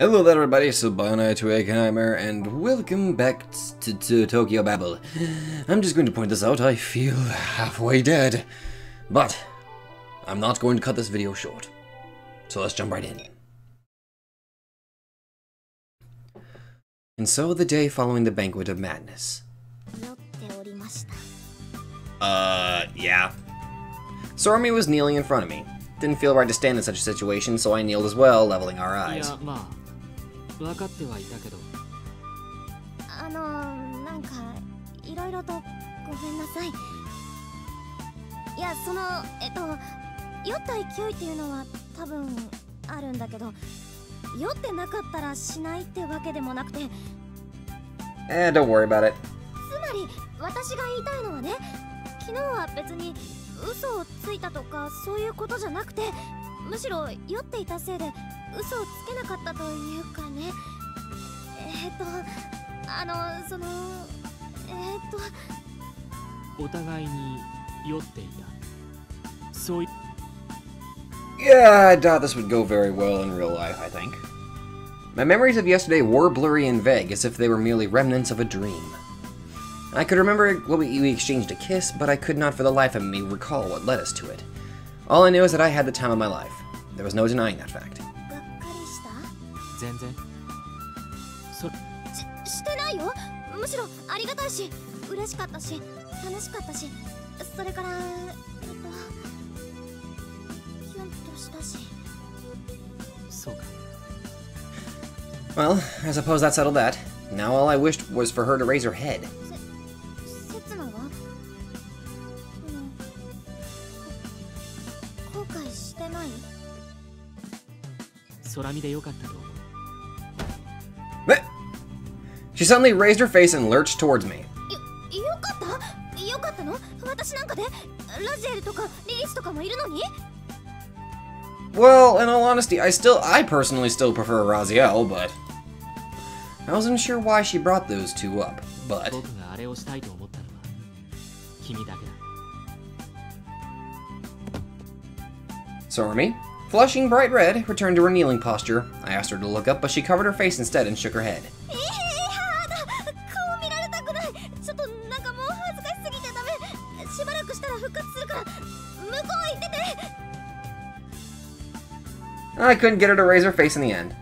Hello there everybody, Sobata to Nightmare, and welcome back to, to Tokyo Babel. I'm just going to point this out, I feel halfway dead. But, I'm not going to cut this video short. So let's jump right in. And so the day following the Banquet of Madness. Uh, yeah. Sormi was kneeling in front of me. Didn't feel right to stand in such a situation, so I kneeled as well, leveling our い eyes. 分かってはいたけど。あのなんかいろいろとごめんなさい。いやそのえっと酔った勢いっていうのは多分あるんだけど酔ってなかったらしないってわけでもなくて。Eh, don't worry about it. つまり私が言いたいのはね昨日は別に嘘をついたとかそういうことじゃなくてむしろ酔っていたせいで 嘘をつけなかったというかねえっとあのそのえっとお互いに酔っていたそうい Yeah, I doubt this would go very well in real life, I think. My memories of yesterday were blurry and vague, as if they were merely remnants of a dream. I could remember when we we exchanged a kiss, but I could not for the life of me recall what led us to it. All I knew is that I had the time of my life. There was no denying that fact. 全然。そししてないよ。むしろありがたいし嬉しかったし楽しかったしそれからえっとキュンとしたし。そうか。Well, I suppose that settled that. Now all I wished was for her to raise her head. せ刹那は？その後悔してない？空見でよかったと思う She suddenly raised her face and lurched towards me. Well, in all honesty, I still, I personally still prefer Raziel, but... I wasn't sure why she brought those two up, but... Sormi, flushing bright red, returned to her kneeling posture. I asked her to look up, but she covered her face instead and shook her head. I couldn't get her to raise her face in the end.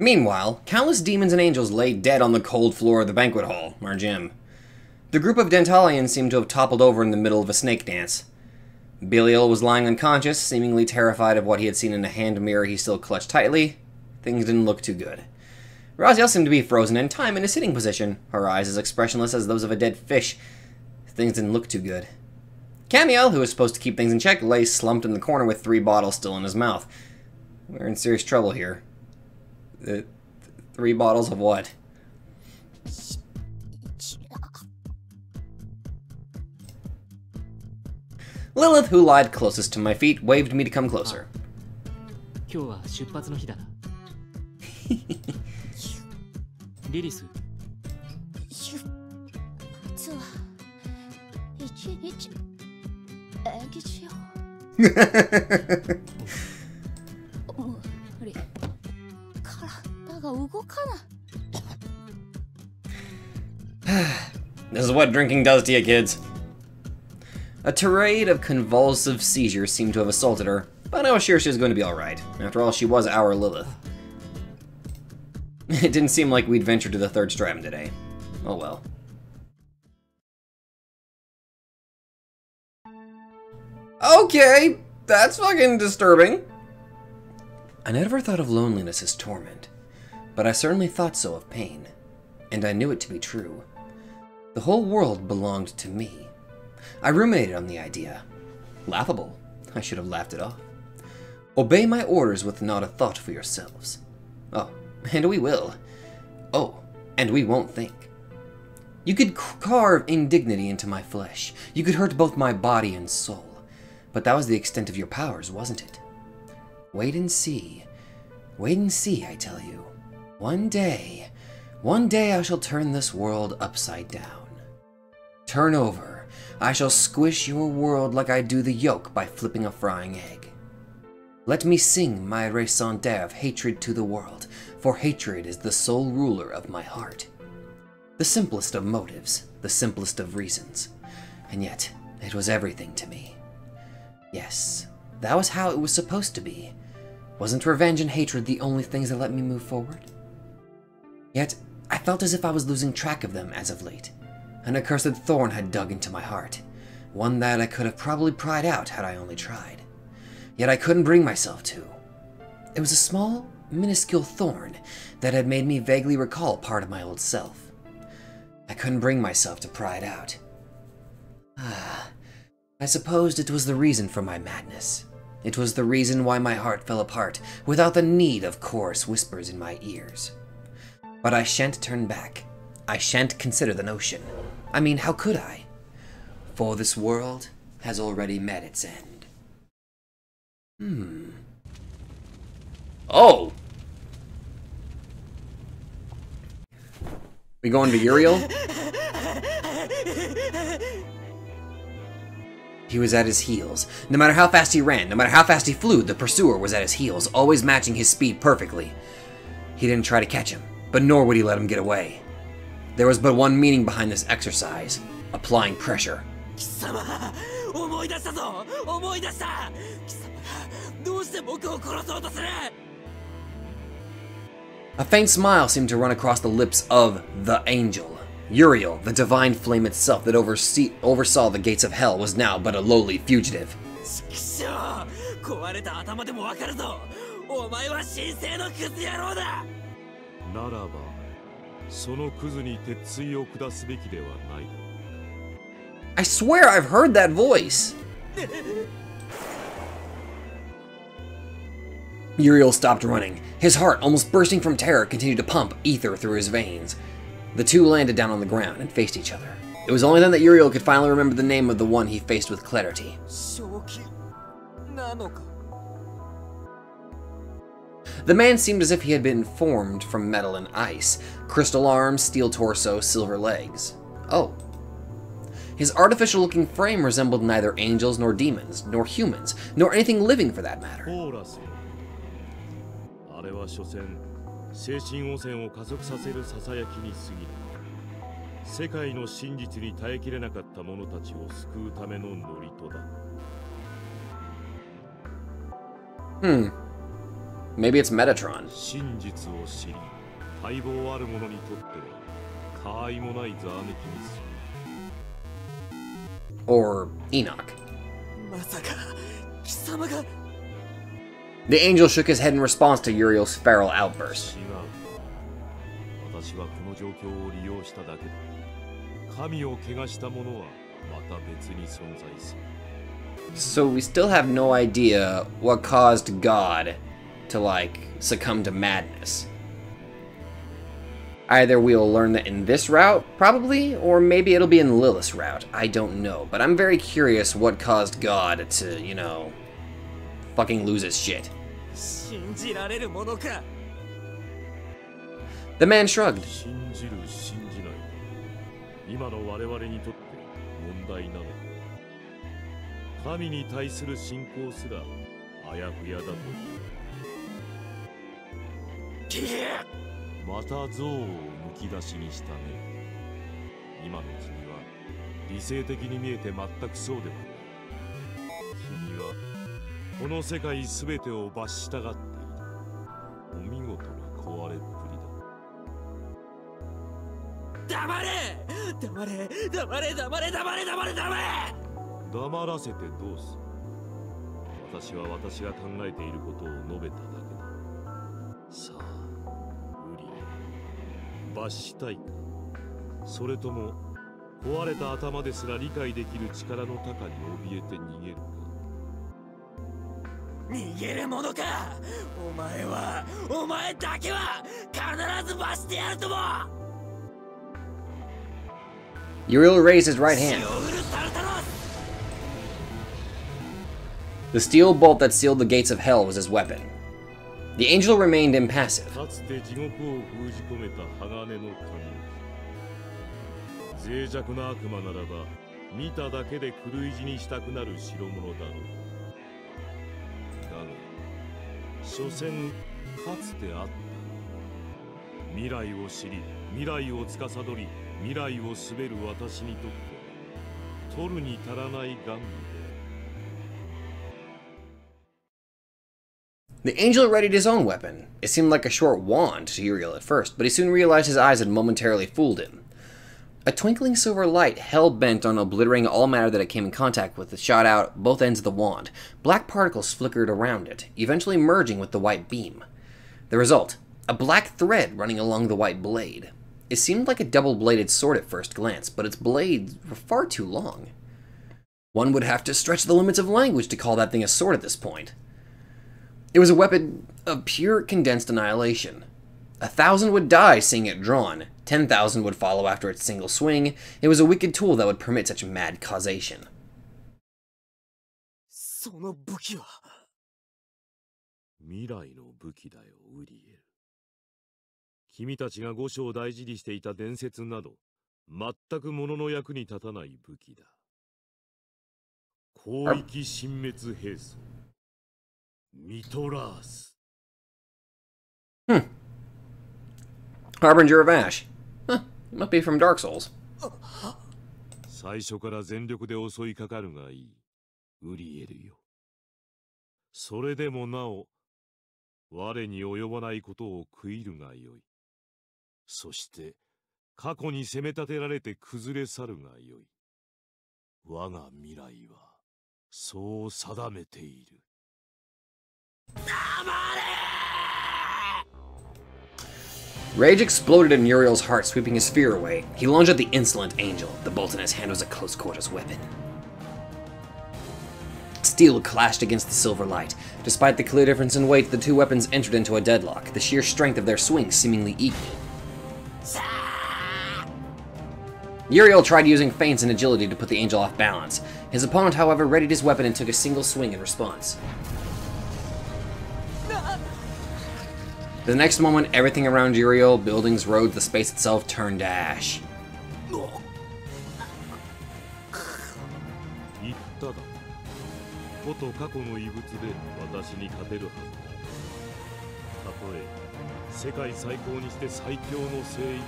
Meanwhile, countless demons and angels lay dead on the cold floor of the banquet hall, our gym. The group of Dantalians seemed to have toppled over in the middle of a snake dance. Belial was lying unconscious, seemingly terrified of what he had seen in a hand mirror he still clutched tightly. Things didn't look too good. Raziel seemed to be frozen in time in a sitting position, her eyes as expressionless as those of a dead fish. Things didn't look too good. Camiel, who was supposed to keep things in check, lay slumped in the corner with three bottles still in his mouth. We're in serious trouble here. The three bottles of what? Lilith, who lied closest to my feet, waved me to come closer. 애기지요. 우리 This is what drinking does to you, kids. A tirade of convulsive seizures seemed to have assaulted her, but I was sure she was going to be alright. After all, she was our Lilith. It didn't seem like we'd venture to the third stratum today. Oh well. Okay, that's fucking disturbing. I never thought of loneliness as torment, but I certainly thought so of pain, and I knew it to be true. The whole world belonged to me. I ruminated on the idea. Laughable. I should have laughed it off. Obey my orders with not a thought for yourselves. Oh, and we will. Oh, and we won't think. You could carve indignity into my flesh. You could hurt both my body and soul. But that was the extent of your powers, wasn't it? Wait and see. Wait and see, I tell you. One day, one day I shall turn this world upside down. Turn over. I shall squish your world like I do the yolk by flipping a frying egg. Let me sing my raison d'etre of hatred to the world, for hatred is the sole ruler of my heart. The simplest of motives, the simplest of reasons, and yet it was everything to me. Yes, that was how it was supposed to be. Wasn't revenge and hatred the only things that let me move forward? Yet, I felt as if I was losing track of them as of late. An accursed thorn had dug into my heart, one that I could have probably pried out had I only tried. Yet I couldn't bring myself to. It was a small, minuscule thorn that had made me vaguely recall part of my old self. I couldn't bring myself to pry it out. Ah, I supposed it was the reason for my madness. It was the reason why my heart fell apart without the need of coarse whispers in my ears. But I shan't turn back. I shan't consider the notion. I mean, how could I? For this world has already met its end. Hmm. Oh! We going to Uriel? He was at his heels. No matter how fast he ran, no matter how fast he flew, the pursuer was at his heels, always matching his speed perfectly. He didn't try to catch him, but nor would he let him get away. There was but one meaning behind this exercise applying pressure. A faint smile seemed to run across the lips of the angel. Uriel, the divine flame itself that oversaw the gates of hell, was now but a lowly fugitive. I swear I've heard that voice! Uriel stopped running. His heart, almost bursting from terror, continued to pump ether through his veins. The two landed down on the ground and faced each other. It was only then that Uriel could finally remember the name of the one he faced with clarity. The man seemed as if he had been formed from metal and ice crystal arms, steel torso, silver legs. Oh. His artificial looking frame resembled neither angels nor demons, nor humans, nor anything living for that matter. 精神汚染を加速させるささやきに過ぎない世界の真実に耐えきれなかった者たちを救うための祝詞だ Hmm. Maybe it's Metatron. 真実を知り待望ある者にとっては他愛もないざわめきにする Or Enoch. まさか貴様が The angel shook his head in response to Uriel's feral outburst. 違う私はこの状況を利用しただけだ神を汚した者はまた別に存在する So we still have no idea what caused God to, like, succumb to madness. Either we'll learn that in this route, probably, or maybe it'll be in Lilith's route. I don't know, but I'm very curious what caused God to, you know, fucking lose his shit. 信じられるものか The man shrugged. 信じる信じない今の我々にとって問題なのだ神に対する信仰すらあやふやだとまた像をむき出しにしたね今の君は理性的に見えて全くそうではない君はこの世界全てを罰したがっているお見事な壊れっ黙れ！黙れ！黙れ！黙れ！黙れ！黙れ！黙れ！黙らせてどうす？る私は私が考えていることを述べただけだ。さあウリ。エ罰したいか？それとも壊れた頭ですら理解できる力の高に怯えて逃げるか？逃げるものか！お前はお前だけは必ず罰してやるとも Uriel raised his right hand. The steel bolt that sealed the gates of hell was his weapon. The angel remained impassive. かつて地獄を封じ込めた鋼の髪脆弱な悪魔ならば見ただけで狂い死にしたくなる代物だろうだが 所詮かつてあった未来を知り未来を司り未来を滑る私にとって取るに足らない玩具で The angel readied his own weapon. It seemed like a short wand to Uriel at first, but he soon realized his eyes had momentarily fooled him. A twinkling silver light, hell bent on obliterating all matter that it came in contact with, shot out both ends of the wand. Black particles flickered around it, eventually merging with the white beam. The result a black thread running along the white blade. It seemed like a double bladed sword at first glance, but its blades were far too long. One would have to stretch the limits of language to call that thing a sword at this point. It was a weapon of pure condensed annihilation. A thousand would die seeing it drawn, ten thousand would follow after its single swing. It was a wicked tool that would permit such mad causation. その武器は未来の武器だよウリエル エ。君たちが五章を大事にしていた伝説など全く物の役に立たない武器だ。広域殲滅兵装ミトラース。Harbinger of Ash. Huh, it must be from Dark Souls. 最初から全力で襲いかかるがいい。ウリエルよ。それでもなお我に及ばないことを悔いるがよいそして過去に責め立てられて崩れ去るがよい我が未来はそう定めている Rage exploded in Uriel's heart, sweeping his fear away. He lunged at the insolent angel. The bolt in his hand was a close quarters weapon. Steel clashed against the silver light. Despite the clear difference in weight, the two weapons entered into a deadlock, the sheer strength of their swings seemingly equal. Uriel tried using feints and agility to put the angel off balance. His opponent, however, readied his weapon and took a single swing in response. The next moment, everything around Uriel, buildings, roads, the space itself, turned to ash. え世界最高にして最強の生遺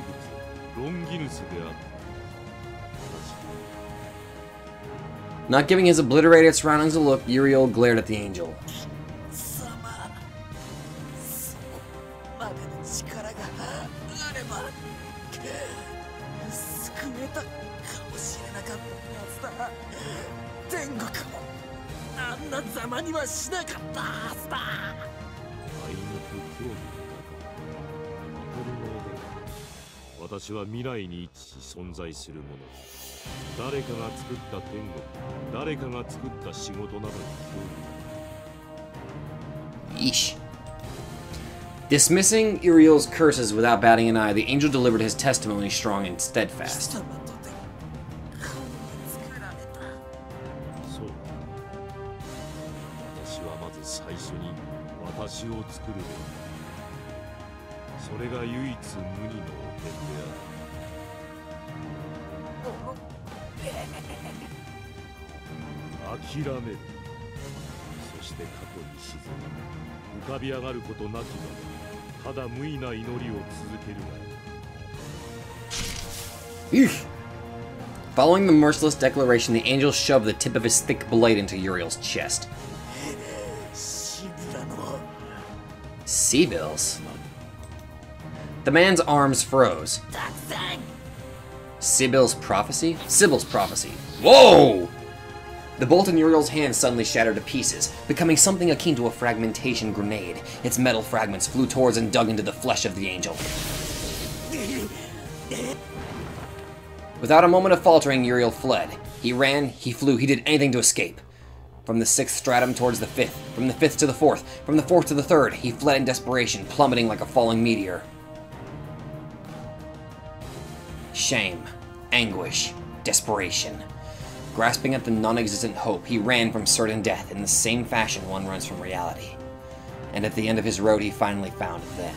物ロンギヌスであった Not giving his obliterated surroundings a look, Uriel glared at the angel. だ私は未来に位置し存在するもの誰かが作った天国誰かが作った仕事などに興味 Yeesh. Dismissing Uriel's curses without batting an eye, the angel delivered his testimony strong and 貴 steadfast. ただ無意な祈りを続けるがいい Yeesh. Following the merciless declaration, the angel shoved the tip of his thick blade into Uriel's chest. シブラの Seabills. The man's arms froze. 作戦 Sibyl's prophecy? Sibyl's prophecy. Whoa! The bolt in Uriel's hand suddenly shattered to pieces, becoming something akin to a fragmentation grenade. Its metal fragments flew towards and dug into the flesh of the angel. Without a moment of faltering, Uriel fled. He ran, he flew, he did anything to escape. From the sixth stratum towards the fifth, from the fifth to the fourth, from the fourth to the third, he fled in desperation, plummeting like a falling meteor. Shame, anguish, desperation. Grasping at the non-existent hope, he ran from certain death in the same fashion one runs from reality. And at the end of his road, he finally found them.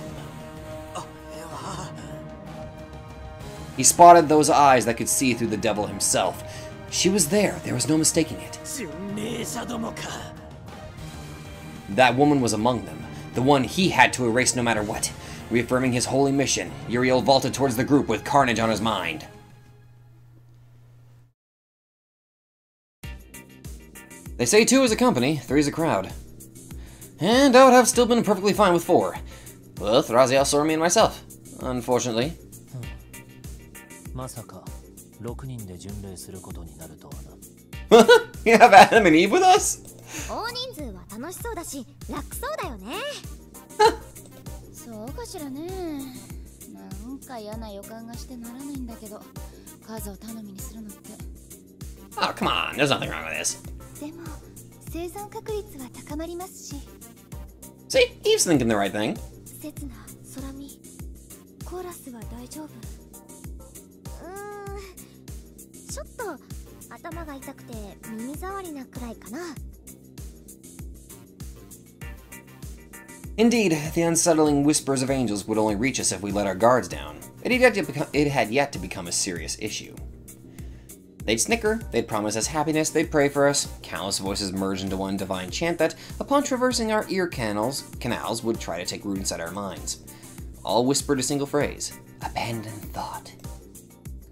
He spotted those eyes that could see through the devil himself. She was there, there was no mistaking it. That woman was among them, the one he had to erase no matter what. Reaffirming his holy mission, Uriel vaulted towards the group with carnage on his mind. They say two is a company, three is a crowd. And I would have still been perfectly fine with four. With Raziel, Sormi, and myself. Unfortunately. まさか6人で巡礼することになるとはな you have Adam and Eve with us? 大人数は楽しそうだし楽そうだよねそうかしらねなんか嫌な予感がしてならないんだけど数を頼みにするのって Oh, come on, there's nothing wrong with this. でも生存確率は高まりますし See, Eve's thinking the right thing. 刹那空見コーラスは大丈夫うーんちょっと頭が痛くて耳障りなくらいかな Indeed, the unsettling whispers of angels would only reach us if we let our guards down. It had yet to become, it had yet to become a serious issue. They'd snicker, they'd promise us happiness, they'd pray for us. Countless voices merged into one divine chant that, upon traversing our ear canals, canals would try to take root inside our minds. All whispered a single phrase, abandon thought.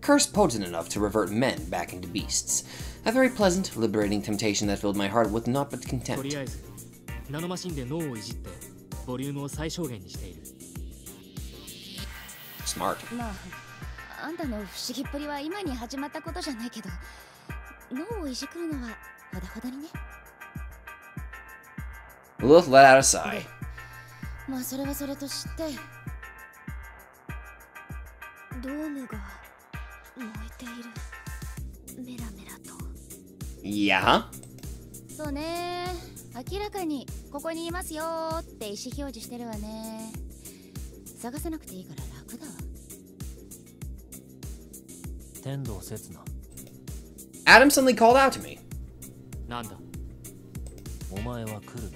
Curse potent enough to revert men back into beasts. A very pleasant, liberating temptation that filled my heart with naught but contempt. Smart. まああんたの不思議っぷりは今に始まったことじゃないけど脳をいじくるのはほどほどにね。Lilith let out a sigh. まあそれはそれとしてドームが燃えている。メラメラと。Yeah? そうね。明らかにここにいますよーって意思表示してるわね。探さなくていいから 天道刹那 Adam suddenly called out to me. なんだお前は来る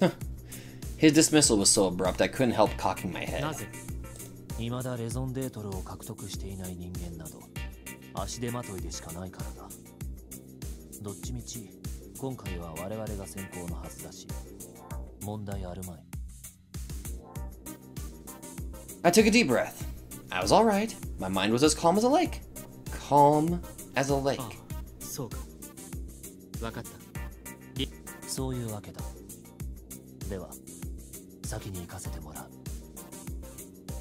な His dismissal was so abrupt I couldn't help cocking my な head. ぜ未だレゾンデートルを獲得していない人間など足手まといでしかないからだどっちみち今回は我々が先行のはずだし問題あるまい I took a deep breath. I was alright. My mind was as calm as a lake. Calm as a lake. Ah, そうか。わかった。いそういうわけだ。では、先に行かせてもらう。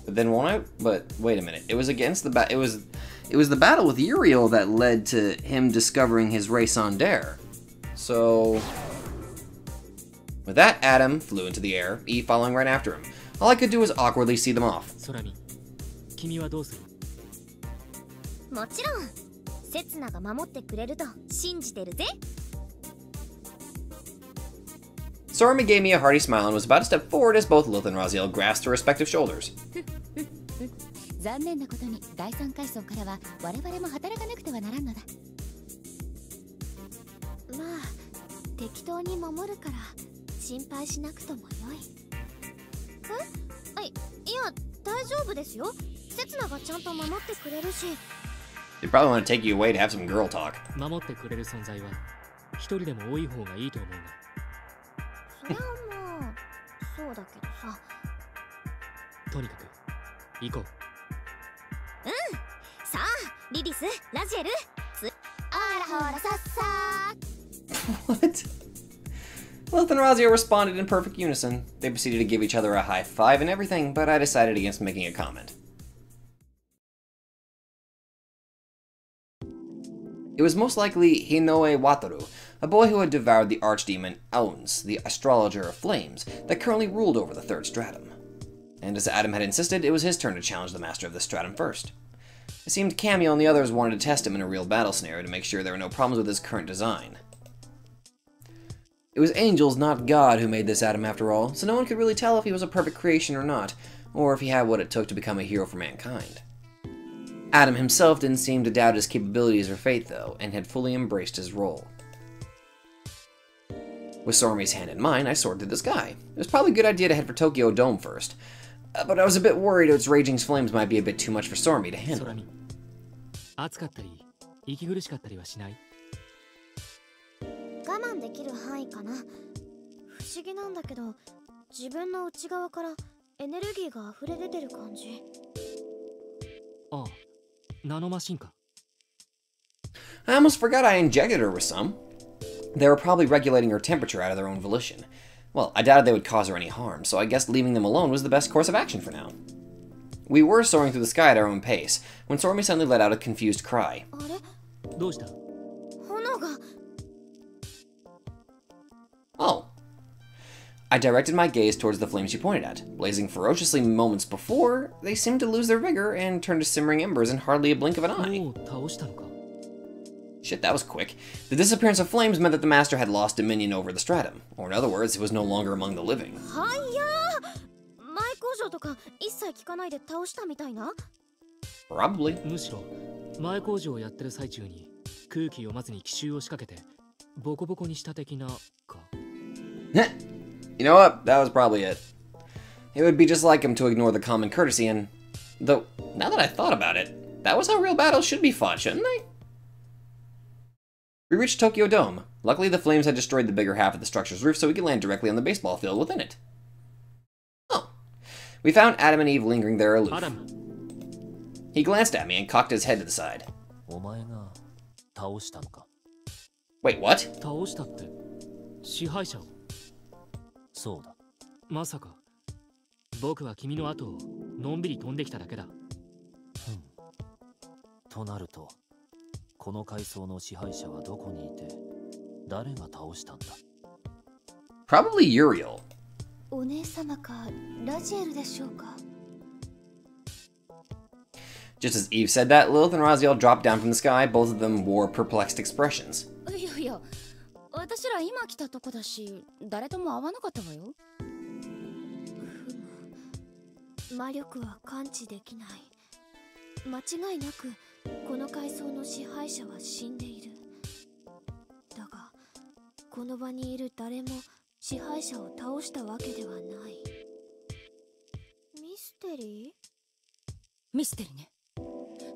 But then won't I? But wait a minute. It was against the bat. It was, it was the battle with Uriel that led to him discovering his raison d'etre. So, with that, Adam flew into the air, E following right after him. All I could do was awkwardly see them off. Sorami, 君はどうする?もちろん刹那が守ってくれると信じてるぜ Sormi gave me a hearty smile and was about to step forward as both Lilith and Raziel grasped their respective shoulders. 残念なことに第三階層からは我々も働かなくてはならんのだまあ適当に守るから心配しなくともよいえあいいや大丈夫ですよ刹那がちゃんと守ってくれるし They probably want to take you away to have some girl talk. what? Lilith and Raziel responded in perfect unison. They proceeded to give each other a high five and everything, but I decided against making a comment. It was most likely Hinoe Wataru, a boy who had devoured the archdemon Auns, the astrologer of flames, that currently ruled over the third stratum. And as Adam had insisted, it was his turn to challenge the master of the stratum first. It seemed Camiel and the others wanted to test him in a real battle scenario to make sure there were no problems with his current design. It was angels, not God, who made this Adam after all, so no one could really tell if he was a perfect creation or not, or if he had what it took to become a hero for mankind. Adam himself didn't seem to doubt his capabilities or fate, though, and had fully embraced his role. With Sormi's hand in mine, I soared through the sky. It was probably a good idea to head for Tokyo Dome first, uh, but I was a bit worried its raging flames might be a bit too much for Sormi to handle. 空見暑かったり息苦しかったりはしない我慢できる範囲かな不思議なんだけど 自分の内側からエネルギーが溢れ出てる感じああ ナノマシンか I almost forgot I injected her with some. They were probably regulating her temperature out of their own volition. Well, I doubted they would cause her any harm, so I guess leaving them alone was the best course of action for now. We were soaring through the sky at our own pace, when Stormy suddenly let out a confused cry. あれどうした炎が Oh. I directed my gaze towards the flames she pointed at. Blazing ferociously moments before, they seemed to lose their vigor and turn to simmering embers in hardly a blink of an eye. もう倒したのか Shit, that was quick. The disappearance of flames meant that the Master had lost dominion over the stratum, or in other words, it was no longer among the living. はやー前工場とか一切聞かないで倒したみたいな Probably. むしろ前工場をやってる最中に空気読まずに奇襲を仕掛けてボコボコにした的なか you know what? That was probably it. It would be just like him to ignore the common courtesy and... Though, now that I thought about it, that was how real battles should be fought, shouldn't they? We reached Tokyo Dome. Luckily, the flames had destroyed the bigger half of the structure's roof, so we could land directly on the baseball field within it. Oh. We found Adam and Eve lingering there aloof. Adam. He glanced at me and cocked his head to the side. Wait, what? そうだまさか僕は君の後をのんびり飛んできただけだふんとなるとこの階層の支配者はどこにいて誰が倒したんだ Probably Uriel. お姉様かラジエルでしょうか Just as Eve said that, Lilith and Raziel dropped down from the sky. Both of them wore perplexed expressions. いやいや 私ら今来たとこだし誰とも会わなかったわよ。魔力は感知できない。間違いなくこの階層の支配者は死んでいる。だがこの場にいる誰も支配者を倒したわけではない。ミステリミステリね。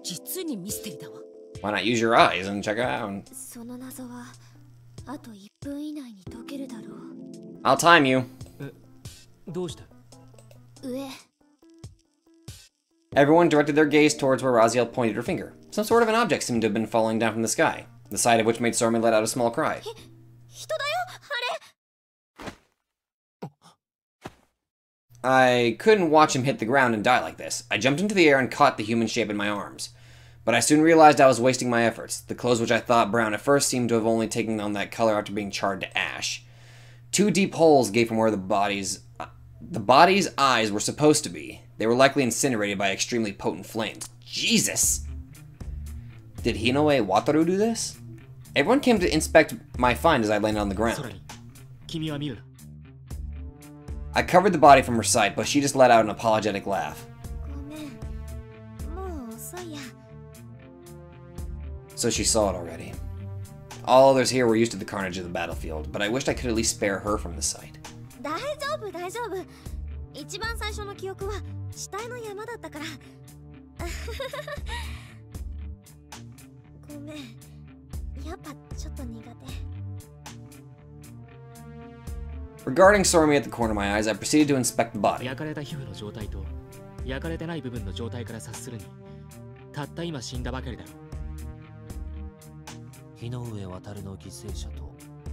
実にミステリだわ。Why not use your eyes and check it out? ーその謎は I'll time you. Everyone directed their gaze towards where Raziel pointed her finger. Some sort of an object seemed to have been falling down from the sky, the sight of which made Sormi let out a small cry. I couldn't watch him hit the ground and die like this. I jumped into the air and caught the human shape in my arms. But I soon realized I was wasting my efforts. The clothes which I thought brown at first seemed to have only taken on that color after being charred to ash. Two deep holes gave from where the body's the body's eyes were supposed to be. They were likely incinerated by extremely potent flames. Jesus! Did Hinoe Wataru do this? Everyone came to inspect my find as I landed on the ground. I covered the body from her sight, but she just let out an apologetic laugh. So she saw it already. All others here were used to the carnage of the battlefield, but I wished I could at least spare her from the sight. 大丈夫大丈夫一番最初の記憶は死体の山だったからごめんやっぱちょっと苦手 Regarding Stormy at the corner of my eyes, I proceeded to inspect the body. 焼かれた皮膚の状態と焼かれてない部分の状態から察するにたった今死んだばかりだろ 日の上渡るの犠牲者と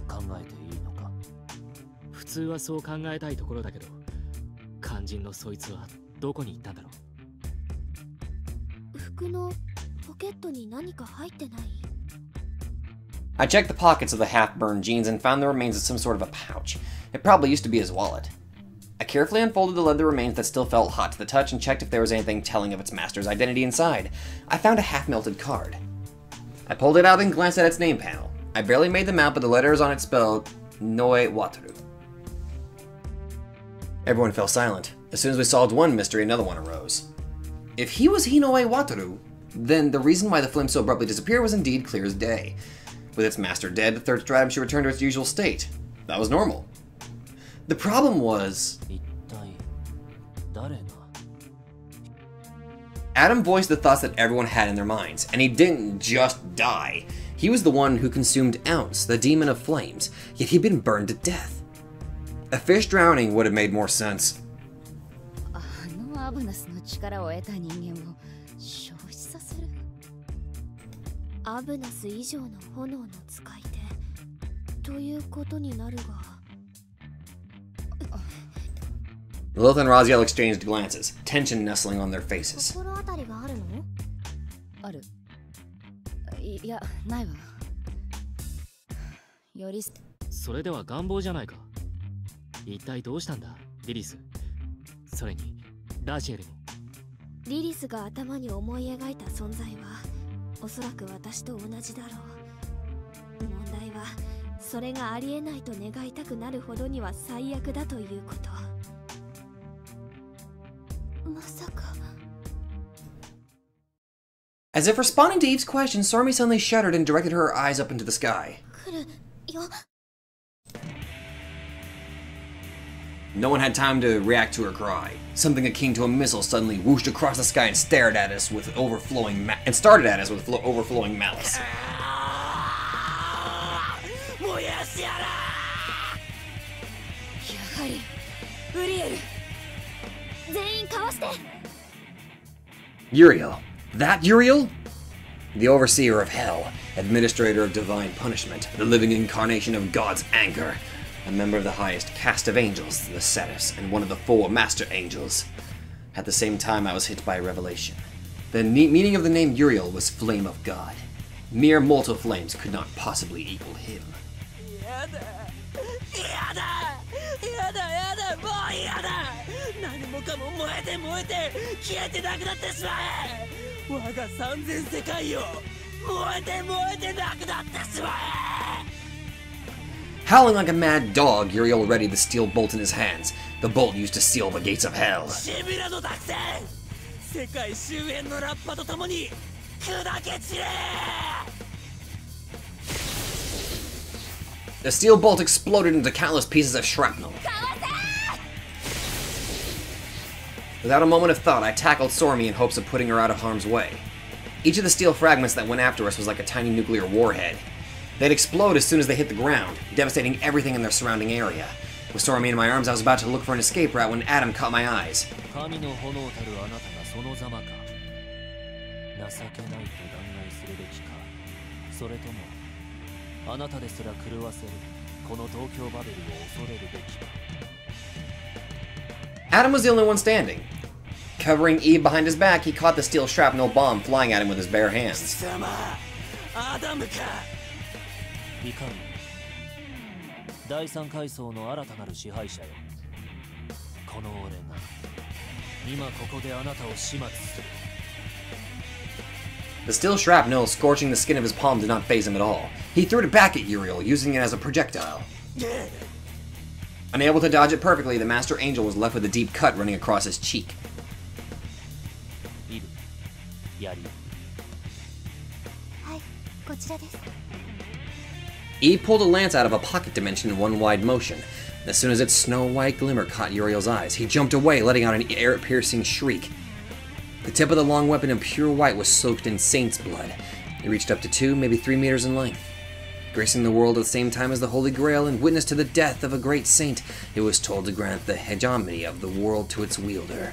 考えていいのか普通はそう考えたいところだけど肝心のそいつはどこに行ったんだろう服のポケットに何か入ってない I checked the pockets of the half burned jeans and found the remains of some sort of a pouch. It probably used to be his wallet. I carefully unfolded the leather remains that still felt hot to the touch and checked if there was anything telling of its master's identity inside. I found a half melted card. I pulled it out and glanced at its name panel. I barely made them out, but the letters on it spelled Noe Wataru. Everyone fell silent. As soon as we solved one mystery, another one arose. If he was Hinoe Wataru, then the reason why the flim so abruptly disappeared was indeed clear as day. With its master dead, the third stratum should return to its usual state. That was normal. The problem was... Adam voiced the thoughts that everyone had in their minds, and he didn't just die. He was the one who consumed Ounce, the demon of flames, yet he'd been burned to death. A fish drowning would have made more sense. Lilith and Raziel exchanged glances, tension nestling on their faces. 心当たりがあるの？ある。いいやないわ。よりそれでは願望じゃないか。一体どうしたんだ？リリス。それにラジエルも。リリスが頭に思い描いた存在はおそらく私と同じだろう。問題はそれがありえないと願いたくなるほどには最悪だということ As if responding to Eve's question, Sarmi suddenly shuddered and directed her eyes up into the sky. No one had time to react to her cry. Something akin to a missile suddenly whooshed across the sky and stared at us with overflowing and started at us with overflowing malice. Uriel. That Uriel? The Overseer of Hell, Administrator of Divine Punishment, the living incarnation of God's anger, a member of the highest caste of angels, the Seraphs, and one of the four Master Angels. At the same time, I was hit by a revelation. The meaning of the name Uriel was Flame of God. Mere mortal flames could not possibly equal him. Yeah, there. Yeah, there. 何もかも燃えて燃えて消えてなくなってしまえ我が三千世界を燃えて燃えてなくなってしまえ Howling like a mad dog, Uriel readied the steel bolt in his hands, the bolt used to seal the gates of hell. シビラの作戦世界周辺のラッパと共に砕け散れ The steel bolt exploded into countless pieces of shrapnel. Without a moment of thought, I tackled Sormi in hopes of putting her out of harm's way. Each of the steel fragments that went after us was like a tiny nuclear warhead. They'd explode as soon as they hit the ground, devastating everything in their surrounding area. With Sormi in my arms, I was about to look for an escape route when Adam caught my eyes. Adam was the only one standing. Covering Eve behind his back, he caught the steel shrapnel bomb flying at him with his bare hands. The steel shrapnel scorching the skin of his palm did not faze him at all. He threw it back at Uriel, using it as a projectile. Unable to dodge it perfectly, the Master Angel was left with a deep cut running across his cheek. E pulled a lance out of a pocket dimension in one wide motion. As soon as its snow-white glimmer caught Uriel's eyes, he jumped away, letting out an air-piercing shriek. The tip of the long weapon in pure white was soaked in saint's blood. It reached up to two, maybe three meters in length. Gracing the world at the same time as the Holy Grail and witness to the death of a great saint, it was told to grant the hegemony of the world to its wielder.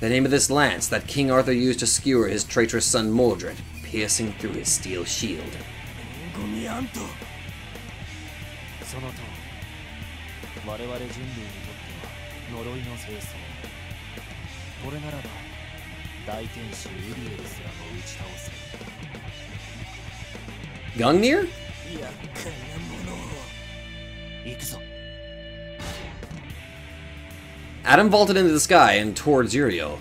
The name of this lance that King Arthur used to skewer his traitorous son Mordred, piercing through his steel shield. Gungnir? Adam vaulted into the sky and towards Uriel.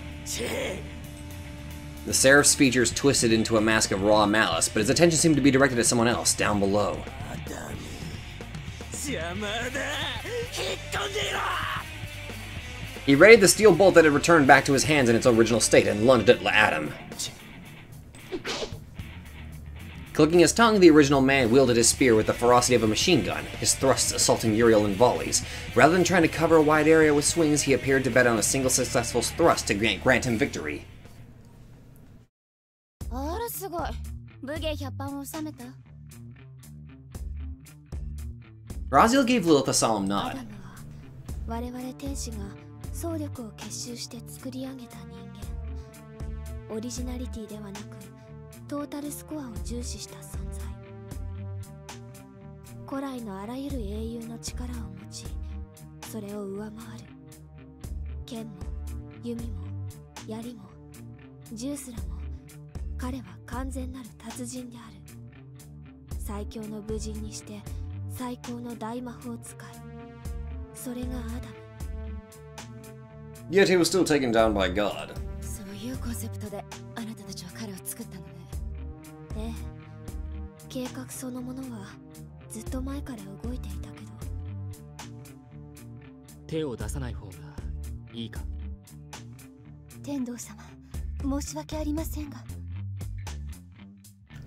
The Seraph's features twisted into a mask of raw malice, but his attention seemed to be directed at someone else, down below. He readied the steel bolt that had returned back to his hands in its original state and lunged at Adam. Clicking his tongue, the original man wielded his spear with the ferocity of a machine gun, his thrusts assaulting Uriel in volleys. Rather than trying to cover a wide area with swings, he appeared to bet on a single successful thrust to grant grant him victory. あらすごい武芸100般を収めた Raziel gave Lilith a solemn ア nod. ダムは我々天使が総力を結集して作り上げた人間オリジナリティではなく トータルスコアを重視した存在。古来のあらゆる英雄の力を持ちそれを上回る。剣も弓も槍も銃すらも彼は完全なる達人である。最強の武人にして最高の大魔法使い。それがアダム。Yet he was still taken down by God. そういうコンセプトであなたたちは彼を作ったのねええ計画そのものはずっと前から動いていたけど手を出さない方がいいか天道様申し訳ありませんが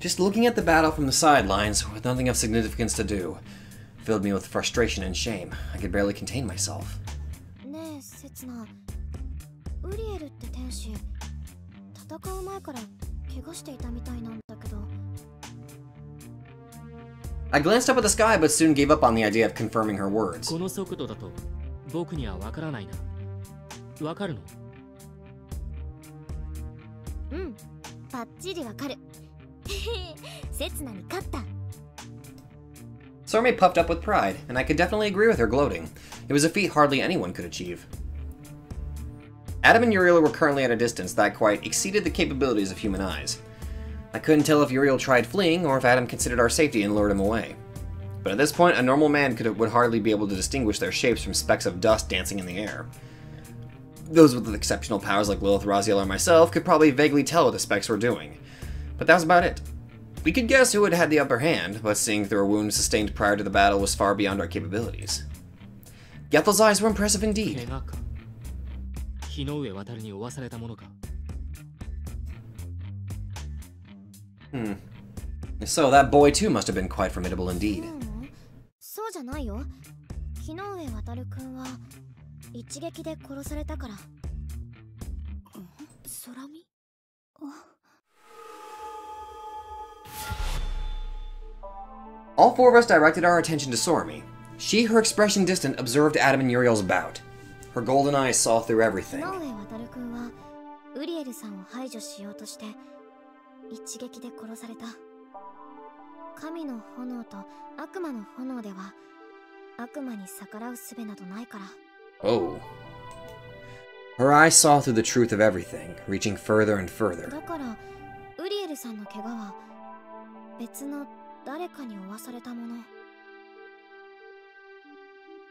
Just looking at the battle from the sidelines, with nothing of significance to do, filled me with frustration and shame. I could barely contain myself. ねえセツナウリエルって天使戦う前から I glanced up at the sky, but soon gave up on the idea of confirming her words. Sorami puffed up with pride, and I could definitely agree with her gloating. It was a feat hardly anyone could achieve. Adam and Uriel were currently at a distance that quite exceeded the capabilities of human eyes. I couldn't tell if Uriel tried fleeing or if Adam considered our safety and lured him away. But at this point, a normal man could, would hardly be able to distinguish their shapes from specks of dust dancing in the air. Those with exceptional powers like Lilith, Raziel, or myself could probably vaguely tell what the specks were doing. But that was about it. We could guess who had had the upper hand, but seeing through a wound sustained prior to the battle was far beyond our capabilities. Gethel's eyes were impressive 怪 indeed. 我か日の上渡るに負わされたものか Hmm. If so, that boy too must have been quite formidable indeed. ううんそうじゃないよ日の上渡るくんは一撃で殺されたから空見 All four of us directed our attention to Sormi. She, her expression distant, observed Adam and Uriel's bout. Her golden eyes saw through 日 everything. の上渡るくんはウリエルさんを排除しようとして一撃で殺された神の炎と悪魔の炎では悪魔に逆らう術などないから Oh. Her eyes saw through the truth of everything, reaching further and further. だからウリエルさんの怪我は別の誰かに負わされたもの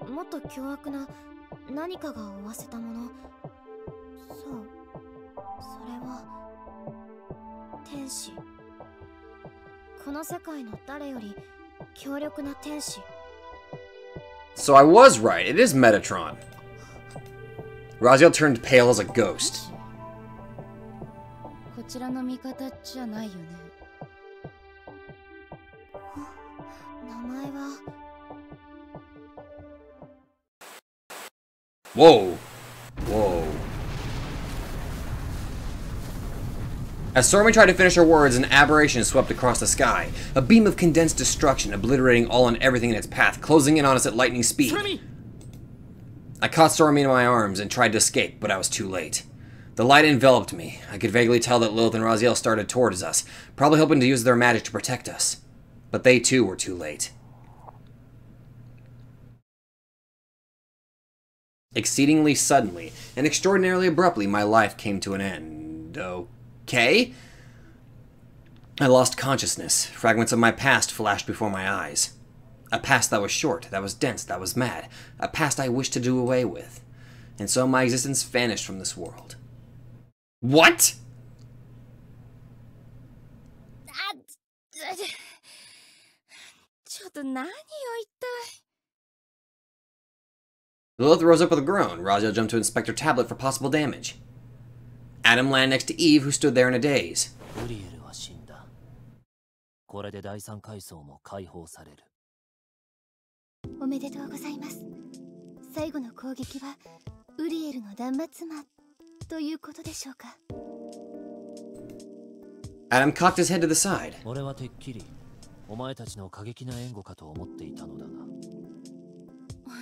もなぜか分かってしまうのウリエルさんの傷は日の上くんがつけたんじゃないもっと凶悪な何かが負わせたものそうそれは天使この世界の誰より強力な天使 So I was right, it is Metatron. Raziel turned pale as a ghost. こちらの味方じゃないよね名前は Whoa. Whoa. As Sorami tried to finish her words, an aberration swept across the sky. A beam of condensed destruction, obliterating all and everything in its path, closing in on us at lightning speed. 空見 I caught Sorami in my arms and tried to escape, but I was too late. The light enveloped me. I could vaguely tell that Lilith and Raziel started towards us, probably hoping to use their magic to protect us. But they too were too late. Exceedingly suddenly and extraordinarily abruptly, my life came to an end. Okay? I lost consciousness. Fragments of my past flashed before my eyes. A past that was short, that was dense, that was mad. A past I wished to do away with. And so my existence vanished from this world. What? Lilith rose up with a groan. Raziel jumped to inspect her tablet for possible damage. Adam landed next to Eve, who stood there in a daze. ウリエルは死んだこれで第三階層も解放されるおめでとうございます最後の攻撃はウリエルの断末魔ということでしょうか Adam cocked his head to the side. 俺はてっきりお前たちの過激な援護かと思っていたのだが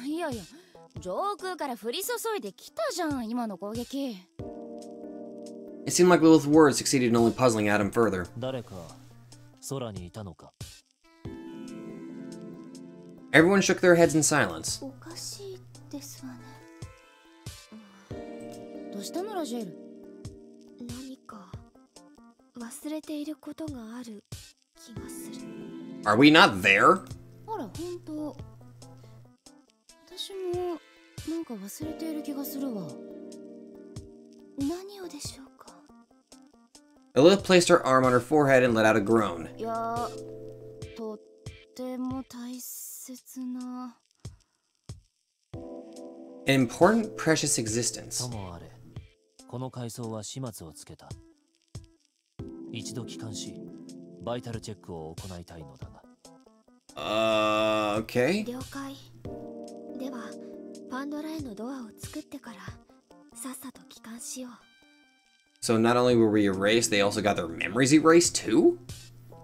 いやいや 上空から降り注いできたじゃん今の攻撃 It seemed like Lilith's words succeeded in only puzzling Adam further. 誰か空にいたのか Everyone shook their heads in silence. おかしいですわねどうしたのラジエル何か忘れていることがある気がする Are we not there? あら本当 私もなんか忘れている気がするわ何をでしょうか Lilith placed her arm on her forehead and let out a groan. いやとっても大切な An important, precious existence. ともあれこの階層は始末をつけた一度帰還しバイタルチェックを行いたいのだが Uh, okay. 了解 ではパンドラへのドアを作ってからさっさと帰還しよう So not only were we erased, they also got their memories erased too?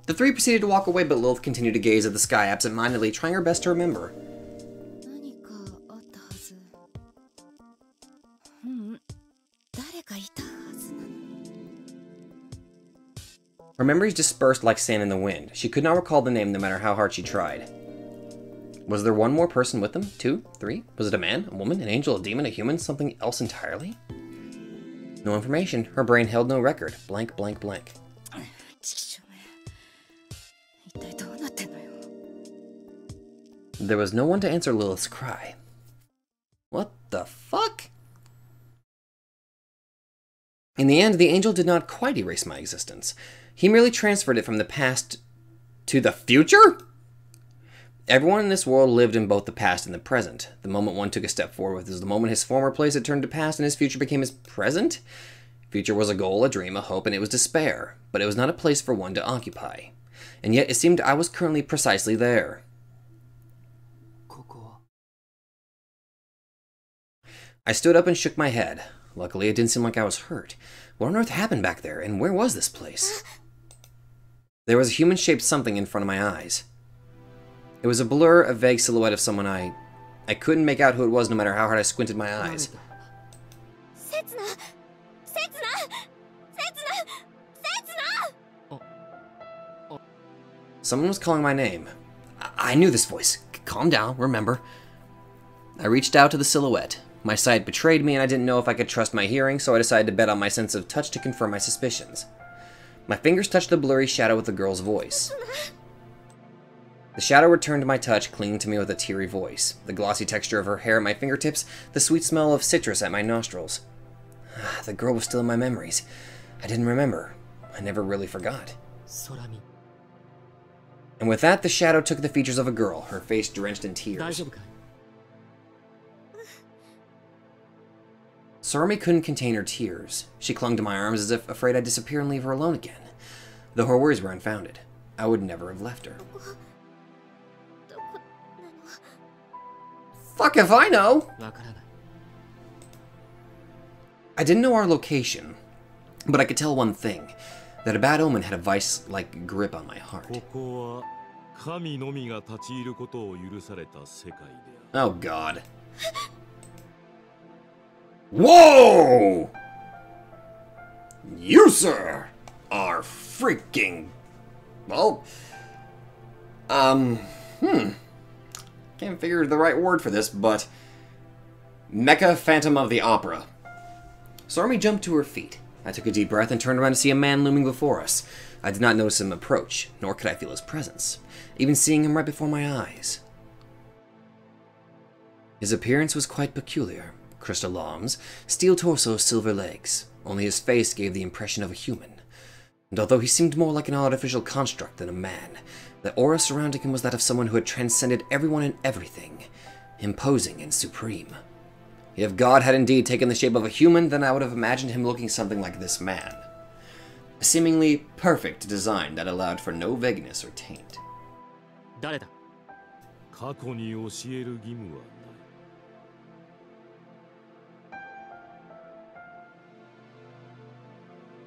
The three proceeded to walk away, but Lilith continued to gaze at the sky absent-mindedly, trying her best to remember. 何かあったはずうん誰かいたはずなの Her memories dispersed like sand in the wind. She could not recall the name no matter how hard she tried. Was there one more person with them? Two? Three? Was it a man, a woman, an angel, a demon, a human, something else entirely? No information. Her brain held no record. Blank, blank, blank. There was no one to answer Lilith's cry. What the fuck? In the end, the angel did not quite erase my existence. He merely transferred it from the past to the future? Everyone in this world lived in both the past and the present. The moment one took a step forward was the moment his former place had turned to past and his future became his present? Future was a goal, a dream, a hope, and it was despair, but it was not a place for one to occupy. And yet it seemed I was currently precisely there. I stood up and shook my head. Luckily, it didn't seem like I was hurt. What on earth happened back there, and where was this place? There was a human-shaped something in front of my eyes. It was a blur, a vague silhouette of someone I... I couldn't make out who it was no matter how hard I squinted my eyes. Setsuna! Setsuna! Setsuna! Setsuna! Oh. Oh. Someone was calling my name. I, I knew this voice. C calm down, remember. I reached out to the silhouette. My sight betrayed me and I didn't know if I could trust my hearing, so I decided to bet on my sense of touch to confirm my suspicions. My fingers touched the blurry shadow with the girl's voice. The shadow returned to my touch, clinging to me with a teary voice, the glossy texture of her hair at my fingertips, the sweet smell of citrus at my nostrils. Ah, the girl was still in my memories. I didn't remember. I never really forgot. Sorami. And with that, the shadow took the features of a girl, her face drenched in tears. Sorami couldn't contain her tears. She clung to my arms as if afraid I'd disappear and leave her alone again. Though her worries were unfounded, I would never have left her. Fuck if I know! I didn't know our location, but I could tell one thing, that a bad omen had a vice-like grip on my heart. Oh god. Whoa! You, sir, are freaking... Well... Um, hmm... Can't figure the right word for this, but. Mecha Phantom of the Opera. Sorami jumped to her feet. I took a deep breath and turned around to see a man looming before us. I did not notice him approach, nor could I feel his presence, even seeing him right before my eyes. His appearance was quite peculiar. Crystal arms, steel torso, silver legs. Only his face gave the impression of a human. And although he seemed more like an artificial construct than a man, the aura surrounding him was that of someone who had transcended everyone and everything, imposing and supreme. If God had indeed taken the shape of a human, then I would have imagined him looking something like this man. A seemingly perfect design that allowed for no vagueness or taint. 誰だ過去に教える義務はない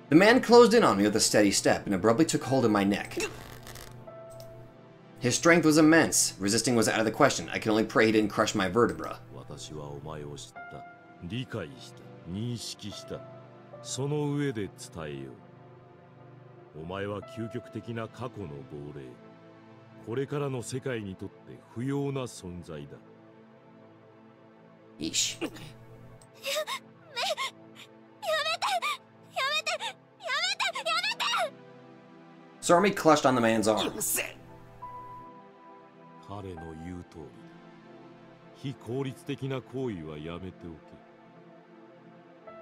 The man closed in on me with a steady step and abruptly took hold of my neck. His strength was immense. Resisting was out of the question. I can only pray he didn't crush my vertebra. Ish. Sorami clutched on the man's arm. 彼の言う通りだ非効率的な行為はやめておけ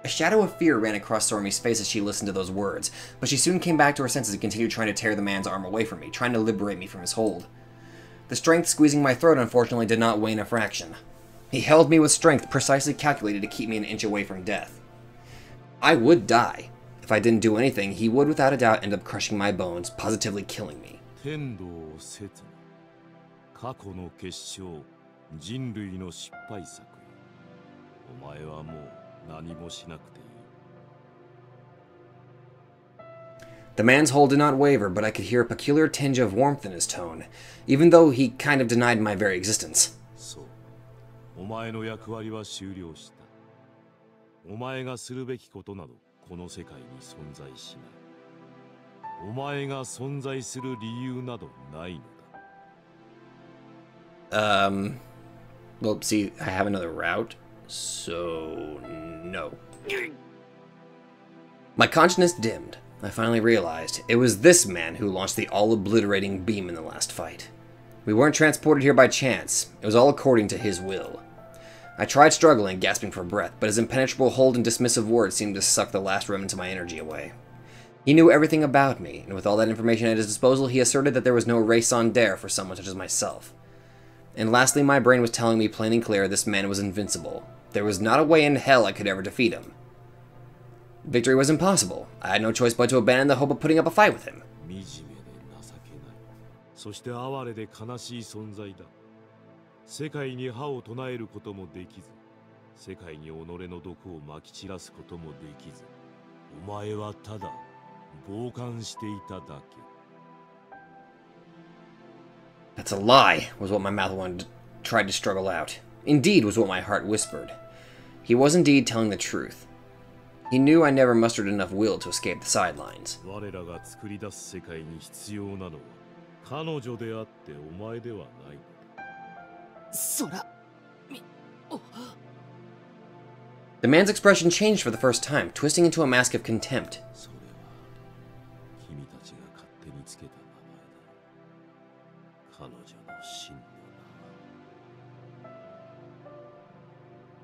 A shadow of fear ran across Sorami's face as she listened to those words, but she soon came back to her senses and continued trying to tear the man's arm away from me, trying to liberate me from his hold. The strength squeezing my throat, unfortunately, did not wane a fraction. He held me with strength precisely calculated to keep me an inch away from death. I would die. If I didn't do anything, he would without a doubt end up crushing my bones, positively killing me. 過去の結晶人類の失敗作よお前はもう何もしなくていい The man's hold did not waver, but I could hear a peculiar tinge of warmth in his tone, even though he kind of denied my very existence. そうお前の役割は終了したお前がするべきことなどこの世界に存在しないお前が存在する理由などないのだ Um, well, see, I have another route, so no. My consciousness dimmed. I finally realized it was this man who launched the all obliterating beam in the last fight. We weren't transported here by chance, it was all according to his will. I tried struggling, gasping for breath, but his impenetrable hold and dismissive words seemed to suck the last remnants of my energy away. He knew everything about me, and with all that information at his disposal, he asserted that there was no raison d'etre for someone such as myself. And lastly, my brain was telling me plain and clear this man was invincible. There was not a way in hell I could ever defeat him. Victory was impossible. I had no choice but to abandon the hope of putting up a fight with him. 惨めで情けないそして哀れで悲しい存在だ世界に歯を唱えることもできず世界に己の毒をまき散らすこともできずお前はただ傍観していただけ that's a lie, was what my mouth wanted, tried to struggle out. Indeed, was what my heart whispered. He was indeed telling the truth. He knew I never mustered enough will to escape the sidelines. Oh. The man's expression changed for the first time, twisting into a mask of contempt.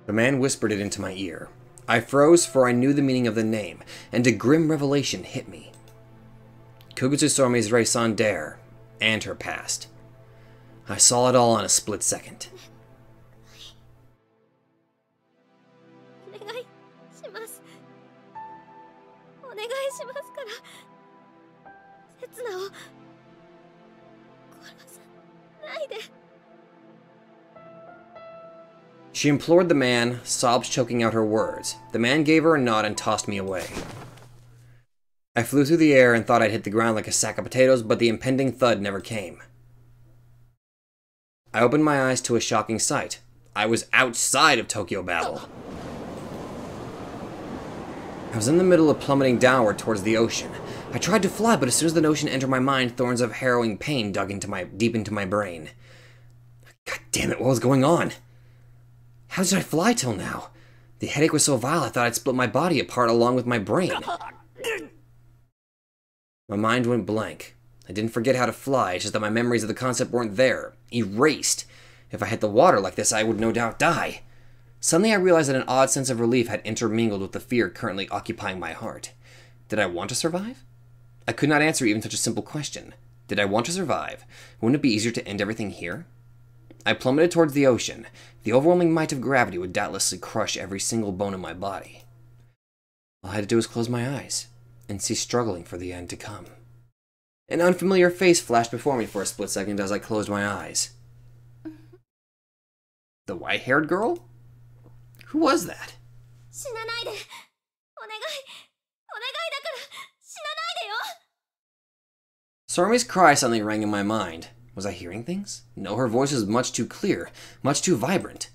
The man whispered it into my ear. I froze, for I knew the meaning of the name, and a grim revelation hit me. Kugutsu Sorami's raison d'etre, and her past. I saw it all in a split second. She implored the man, sobs choking out her words. The man gave her a nod and tossed me away. I flew through the air and thought I'd hit the ground like a sack of potatoes, but the impending thud never came. I opened my eyes to a shocking sight. I was outside of Tokyo Babel. I was in the middle of plummeting downward towards the ocean. I tried to fly, but as soon as the notion entered my mind, thorns of harrowing pain dug into my deep into my brain. God damn it, what was going on? How did I fly till now? The headache was so vile I thought I'd split my body apart along with my brain. My mind went blank. I didn't forget how to fly, it's just that my memories of the concept weren't there. Erased. If I hit the water like this, I would no doubt die. Suddenly I realized that an odd sense of relief had intermingled with the fear currently occupying my heart. Did I want to survive? I could not answer even such a simple question. Did I want to survive? Wouldn't it be easier to end everything here? I plummeted towards the ocean. The overwhelming might of gravity would doubtlessly crush every single bone in my body. All I had to do was close my eyes and see struggling for the end to come. An unfamiliar face flashed before me for a split second as I closed my eyes. The white haired girl? Who was that? Sorami's cry suddenly rang in my mind. Was I hearing things? No, her voice was much too clear, much too vibrant.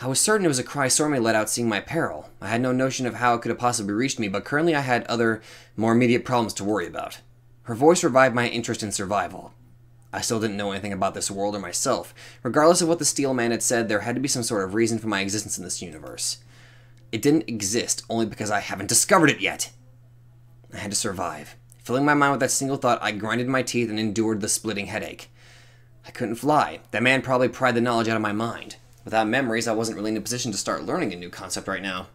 I was certain it was a cry Sorami let out seeing my peril. I had no notion of how it could have possibly reached me, but currently I had other, more immediate problems to worry about. Her voice revived my interest in survival. I still didn't know anything about this world or myself. Regardless of what the Steel Man had said, there had to be some sort of reason for my existence in this universe. It didn't exist only because I haven't discovered it yet. I had to survive. Filling my mind with that single thought, I grinded my teeth and endured the splitting headache. I couldn't fly. That man probably pried the knowledge out of my mind. Without memories, I wasn't really in a position to start learning a new concept right now.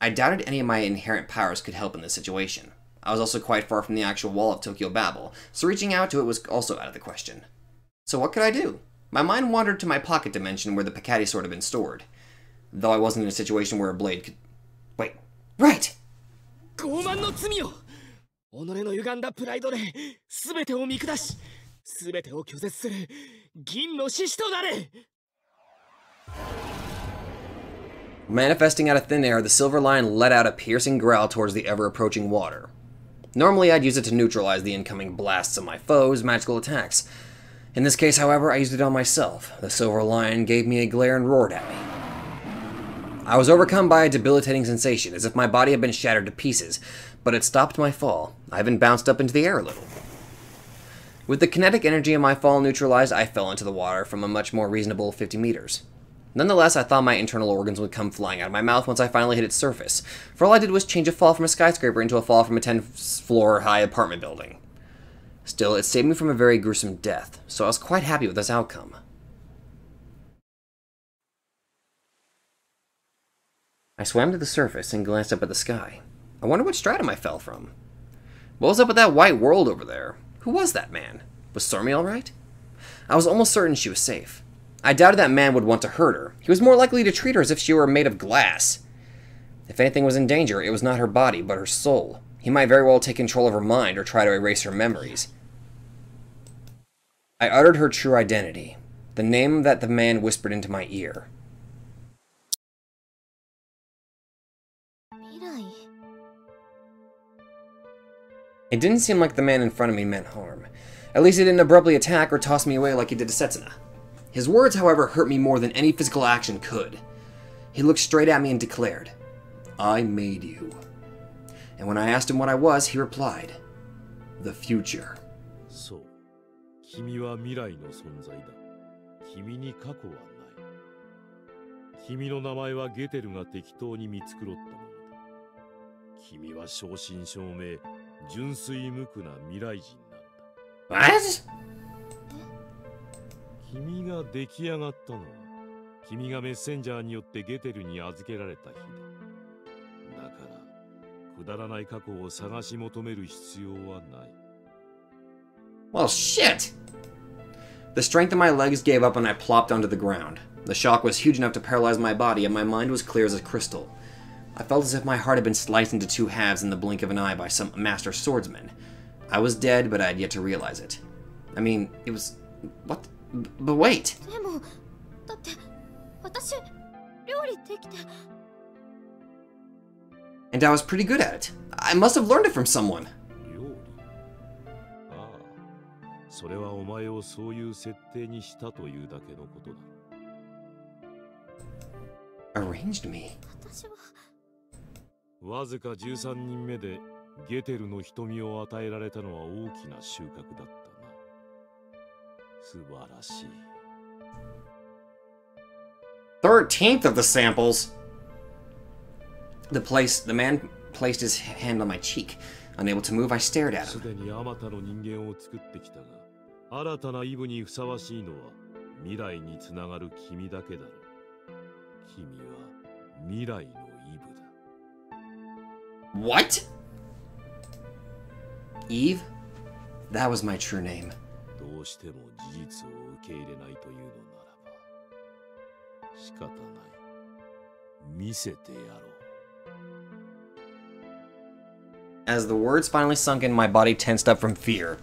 I doubted any of my inherent powers could help in this situation. I was also quite far from the actual wall of Tokyo Babel, so reaching out to it was also out of the question. So what could I do? My mind wandered to my pocket dimension where the Picati sword had been stored. Though I wasn't in a situation where a blade could. Wait, right! 傲慢の罪を己の歪んだプライドで全てを見下し全てを拒絶する銀の獅子となれ Manifesting out of thin air, the silver lion let out a piercing growl towards the ever approaching water. Normally, I'd use it to neutralize the incoming blasts of my foes' magical attacks. In this case, however, I used it on myself. The silver lion gave me a glare and roared at me. I was overcome by a debilitating sensation, as if my body had been shattered to pieces, but it stopped my fall. I even bounced up into the air a little. With the kinetic energy of my fall neutralized, I fell into the water from a much more reasonable 50 meters. Nonetheless, I thought my internal organs would come flying out of my mouth once I finally hit its surface, for all I did was change a fall from a skyscraper into a fall from a 10 floor high apartment building. Still, it saved me from a very gruesome death, so I was quite happy with this outcome. I swam to the surface and glanced up at the sky. I wonder what stratum I fell from. What was up with that white world over there? Who was that man? Was Sorami alright? I was almost certain she was safe. I doubted that man would want to hurt her. He was more likely to treat her as if she were made of glass. If anything was in danger, it was not her body, but her soul. He might very well take control of her mind or try to erase her memories. I uttered her true identity, the name that the man whispered into my ear. It didn't seem like the man in front of me meant harm. At least he didn't abruptly attack or toss me away like he did to Setsuna. His words, however, hurt me more than any physical action could. He looked straight at me and declared, I made you. And when I asked him what I was, he replied, The future. そう君は未来の存在だ君に過去はない君の名前はゲテルが適当に見繕ったものだ君は正真正銘 純粋無垢な未来人なのだ What? 君が出来上がったのは君がメッセンジャーによってゲテルに預けられた日だだからくだらない過去を探し求める必要はない Well, shit! The strength of my legs gave up and I plopped onto the ground. The shock was huge enough to paralyze my body, and my mind was clear as a crystal. I felt as if my heart had been sliced into two halves in the blink of an eye by some master swordsman. I was dead, but I had yet to realize it. I mean, it was. What? B- But wait! でもだって私料理できて And I was pretty good at it. I must have learned it from someone. 料理ああそれはお前をそういう設定にしたというだけのことだ Arranged me. 私は わずか13人目でゲテルの瞳を与えられたのは大きな収穫だったな素晴らしい 13th of the samples! The place. The man placed his hand on my cheek. Unable to move, I stared at す him. でにあまたの人間を作ってきたが新たなイブにふさわしいのは未来につながる君だけだろう君は未来 What? Eve? That was my true name. As the words finally sunk in, my body tensed up from fear.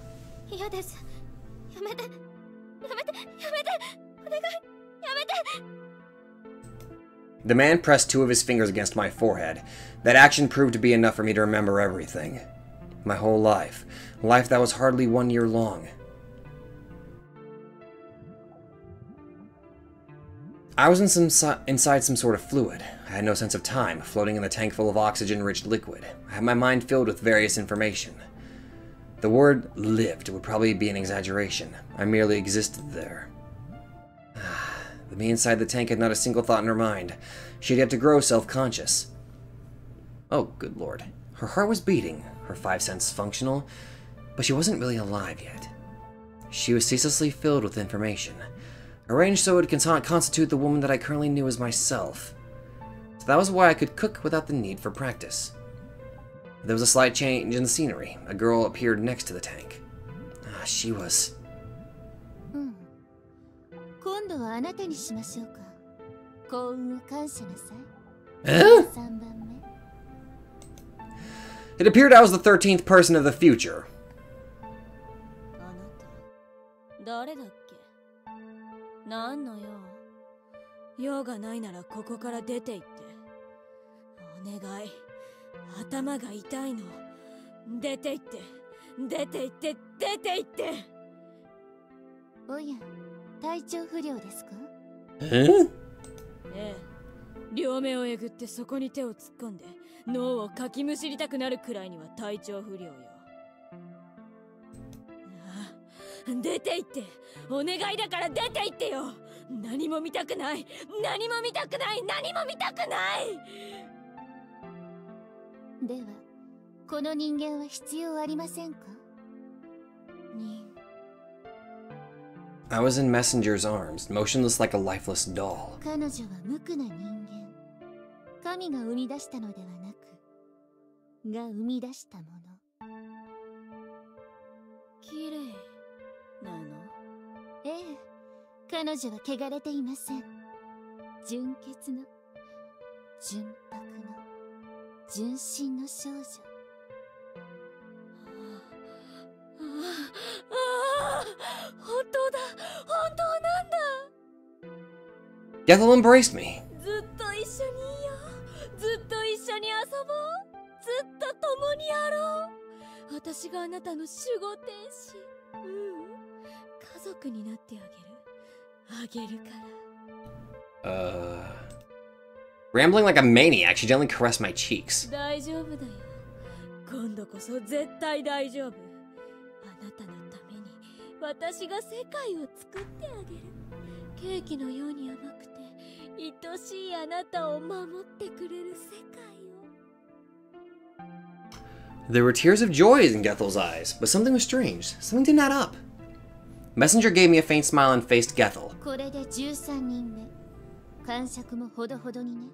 The man pressed two of his fingers against my forehead. That action proved to be enough for me to remember everything. My whole life. Life that was hardly one year long. I was in some si- inside some sort of fluid. I had no sense of time, floating in a tank full of oxygen-rich liquid. I had my mind filled with various information. The word lived would probably be an exaggeration. I merely existed there. The me inside the tank had not a single thought in her mind. She had yet to grow self-conscious. Oh, good lord. Her heart was beating, her five senses functional, but she wasn't really alive yet. She was ceaselessly filled with information, arranged so it would con- constitute the woman that I currently knew as myself. So that was why I could cook without the need for practice. There was a slight change in the scenery. A girl appeared next to the tank. Ah, she was 今度はあなたにしましょうか。幸運を感謝なさい。Eh? 3番目。It appeared I was the 13th person of the future. あなた。誰だっけ？何の用？用がないならここから出て行って。お願い。頭が痛いの。出て行って。出て行って。出て行って。おや体調不良ですか？Eh? ええ。両目をえぐってそこに手を突っ込んで脳をかきむしりたくなるくらいには体調不良よ。出て行ってお願いだから出て行ってよ。何も見たくない。何も見たくない。何も見たくない。ではこの人間は必要ありませんか？人 I was in Messenger's arms, motionless like a lifeless doll. 彼女は無垢な人間。神が生み出したのではなくが生み出したもの。綺麗なの？ええ。彼女は汚れていません。純潔の純白の純真の少女。本当だ本当なんだ Gethel embraced me. ずっと一緒にいようずっと一緒に遊ぼうずっと共にやろう私があなたの守護天使うん家族になってあげるあげるから Uh. Rambling like a maniac, she gently caressed my cheeks. 大丈夫だよ今度こそ絶対大丈夫あなたのために 私が世界を作ってあげるケーキのように甘くて愛しいあなたを守ってくれる世界を There were tears of joy in Gethel's eyes, but something was strange. Something didn't add up. Messenger gave me a faint smile and faced Gethel. これで13人目感触もほどほどにね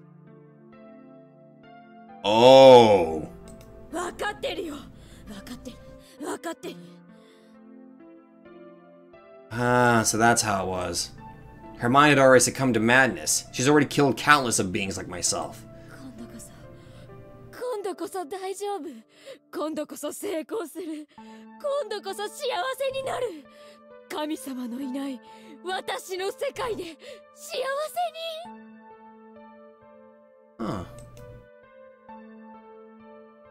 Oh. 分かってるよ分かってる分かってる Ah, so that's how it was. Her mind had already succumbed to madness. She's already killed countless of beings like myself. Huh.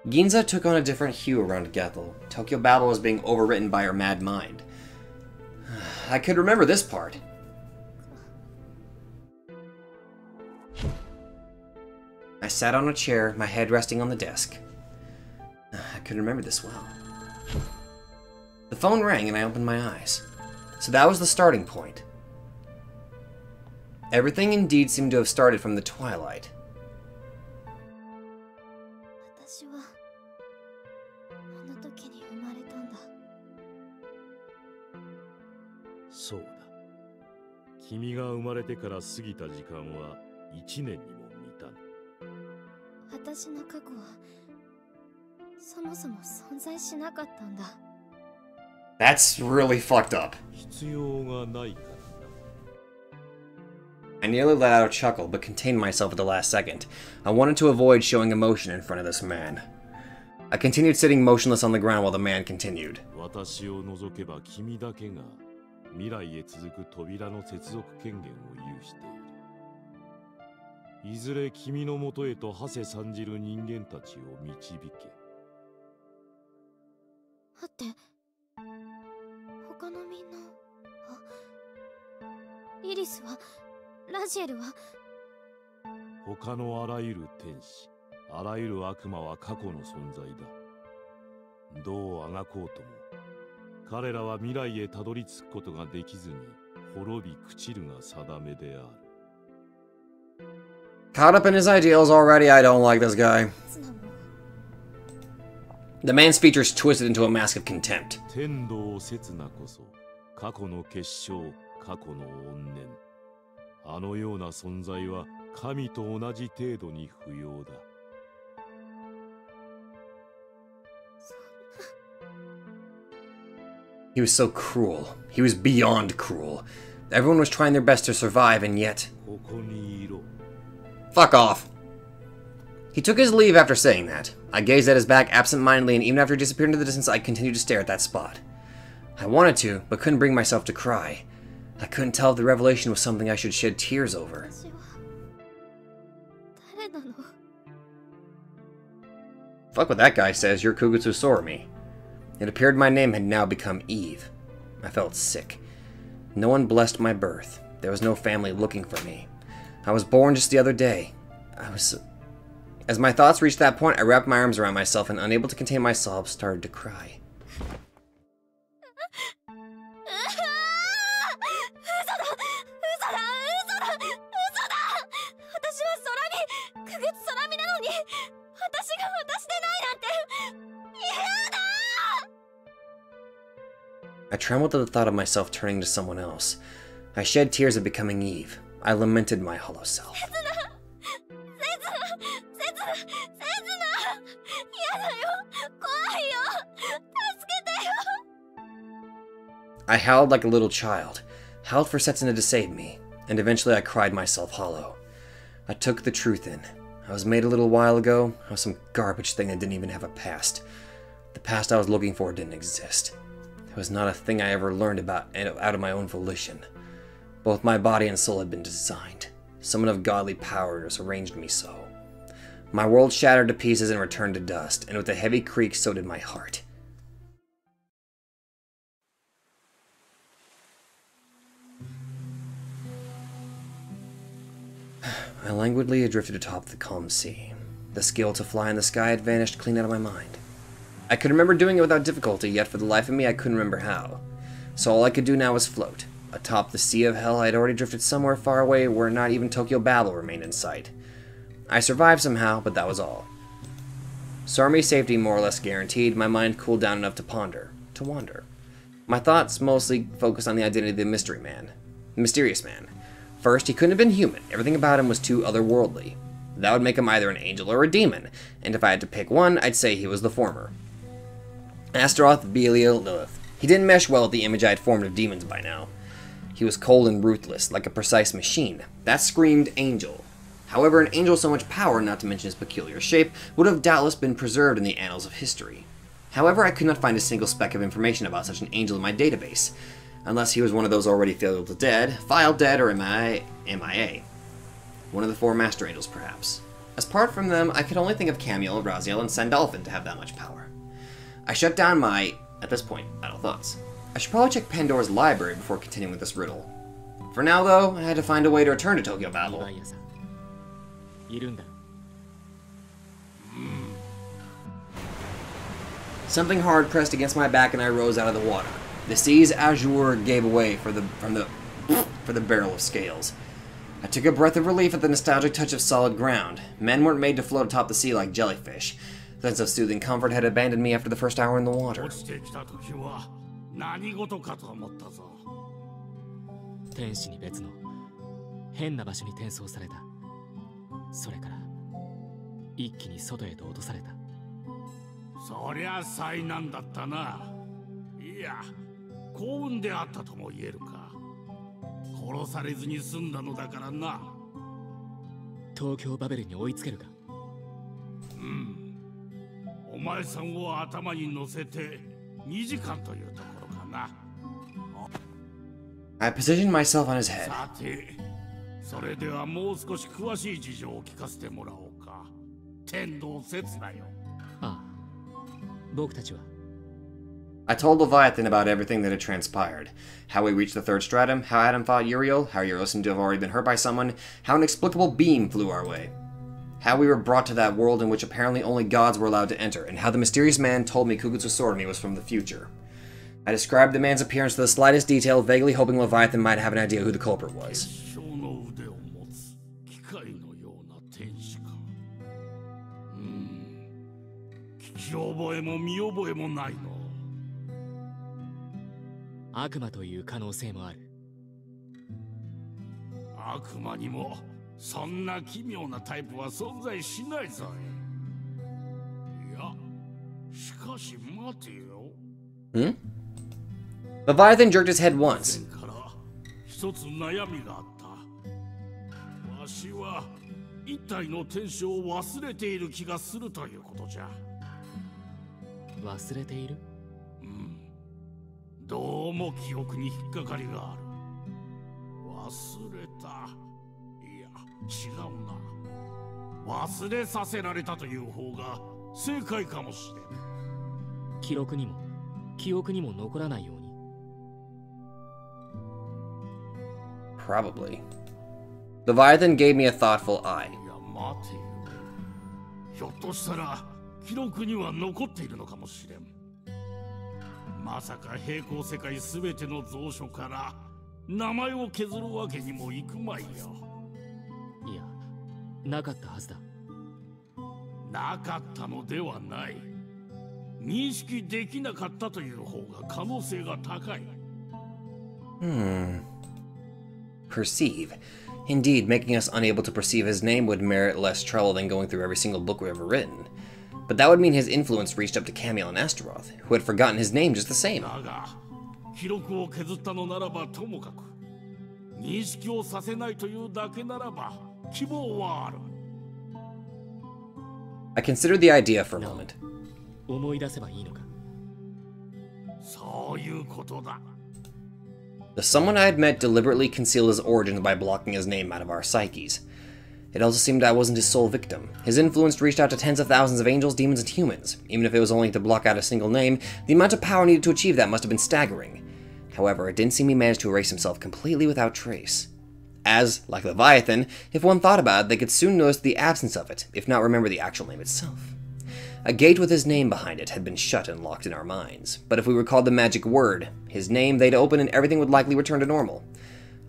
Ginza took on a different hue around Gethel. Tokyo Babel was being overwritten by her mad mind. I could remember this part. I sat on a chair, my head resting on the desk. I could remember this well. The phone rang and I opened my eyes. So that was the starting point. Everything indeed seemed to have started from the twilight. 君が生まれてから過ぎた時間は1年にも満たぬ私の過去はそもそも存在しなかったんだ That's really fucked up. 必要がないから I nearly let out a chuckle, but contained myself at the last second. I wanted to avoid showing emotion in front of this man. I continued sitting motionless on the ground while the man continued. 未来へ続く扉の接続権限を有している。いずれ君のもとへと馳せ参じる人間たちを導け。待って他のみんなあイリスはラジエルは？他のあらゆる天使あらゆる悪魔は過去の存在だ。どうあがこうとも彼らは未来へたどり着くことができずに滅び朽ちるが定めである Caught up in his ideals already, I don't like this guy. The man's features twisted into a mask of contempt. 天道刹那こそ過去の結晶過去の怨念あのような存在は神と同じ程度に不要だ He was so cruel. He was beyond cruel. Everyone was trying their best to survive, and yet... Fuck off. He took his leave after saying that. I gazed at his back absentmindedly, and even after he disappeared into the distance, I continued to stare at that spot. I wanted to, but couldn't bring myself to cry. I couldn't tell if the revelation was something I should shed tears over. Fuck what that guy says, you're Kugutsu Sorami. It appeared my name had now become Eve. I felt sick. No one blessed my birth. There was no family looking for me. I was born just the other day. I was. As my thoughts reached that point, I wrapped my arms around myself and, unable to contain my sobs, started to cry. I trembled at the thought of myself turning to someone else. I shed tears at becoming Eve. I lamented my hollow self. I howled like a little child, howled for Setsuna to save me, and eventually I cried myself hollow. I took the truth in. I was made a little while ago, I was some garbage thing that didn't even have a past. The past I was looking for didn't exist. It was not a thing I ever learned about out of my own volition. Both my body and soul had been designed. Someone of godly power has arranged me so. My world shattered to pieces and returned to dust, and with a heavy creak, so did my heart. I languidly drifted atop the calm sea. The skill to fly in the sky had vanished clean out of my mind. I could remember doing it without difficulty, yet for the life of me I couldn't remember how. So all I could do now was float. Atop the sea of hell I had already drifted somewhere far away where not even Tokyo Babel remained in sight. I survived somehow, but that was all. Sorami's safety more or less guaranteed, my mind cooled down enough to ponder, to wander. My thoughts mostly focused on the identity of the mystery man, the mysterious man. First, he couldn't have been human. Everything about him was too otherworldly. That would make him either an angel or a demon, and if I had to pick one, I'd say he was the former. Astaroth, Belial, Lilith. He didn't mesh well with the image I had formed of demons by now. He was cold and ruthless, like a precise machine. That screamed angel. However, an angel so much power, not to mention his peculiar shape, would have doubtless been preserved in the annals of history. However, I could not find a single speck of information about such an angel in my database, unless he was one of those already failed to dead, filed dead, or MIA. MIA. One of the four Master Angels, perhaps. Apart from them, I could only think of Camiel, Raziel, and Sandalphon to have that much power. I shut down my, at this point, idle thoughts. I should probably check Pandora's library before continuing with this riddle. For now, though, I had to find a way to return to Tokyo Babel. Something hard pressed against my back and I rose out of the water. The sea's azure gave way for the, from the, for the barrel of scales. I took a breath of relief at the nostalgic touch of solid ground. Men weren't made to float atop the sea like jellyfish. sense of soothing comfort had abandoned それから一気に外へと落された。そりゃ災難だったな。いや幸運であったとも言えるか。殺されずに済んだのだからな。東京バベルに追いつけるか？うん。前さんを頭に乗せて2時間というところかな I positioned myself on his head. さてそれではもう少し詳しい事情を聞かせてもらおうか天道説だよああ僕たちは I told Leviathan about everything that had transpired. How we reached the third stratum, how Adam fought Uriel, how Uriel seemed to have already been hurt by someone, how an inexplicable beam flew our way. How we were brought to that world in which apparently only gods were allowed to enter, and how the mysterious man told me Kugutsu Sorami was from the future. I described the man's appearance to the slightest detail, vaguely hoping Leviathan might have an idea who the culprit was. そんな奇妙なタイプは存在しないぞい。いやしかし待てよ。Hmm? Leviathan jerked his head once. 前から一つ悩みがあった。わしは一体の天使を忘れている気がするということじゃ。忘れている？うん。どうも記憶に引っかかりがある。忘れた違うな。忘れさせられたという方が正解かもしれん記録にも記憶にも残らないように。Probably. Leviathan gave me a thoughtful eye. いや待てよ。ひょっとしたら記録には残っているのかもしれん。まさか平行世界すべての蔵書から名前を削るわけにもいくまいよ いやなかったはずだなかったのではない認識できなかったという方が可能性が高い Hmm. Perceive. Indeed, making us unable to perceive his name would merit less trouble than going through every single book we've ever written. But that would mean his influence reached up to Camiel and Astaroth, who had forgotten his name just the same. だが記録を削ったのならばともかく認識をさせないというだけならば希望はある I considered the idea for a moment. The someone I had met deliberately concealed his origins by blocking his name out of our psyches. It also seemed I wasn't his sole victim. His influence reached out to tens of thousands of angels, demons, and humans. Even if it was only to block out a single name, the amount of power needed to achieve that must have been staggering. However, it didn't seem he managed to erase himself completely without trace. As, like Leviathan, if one thought about it, they could soon notice the absence of it, if not remember the actual name itself. A gate with his name behind it had been shut and locked in our minds, but if we recalled the magic word, his name, they'd open and everything would likely return to normal.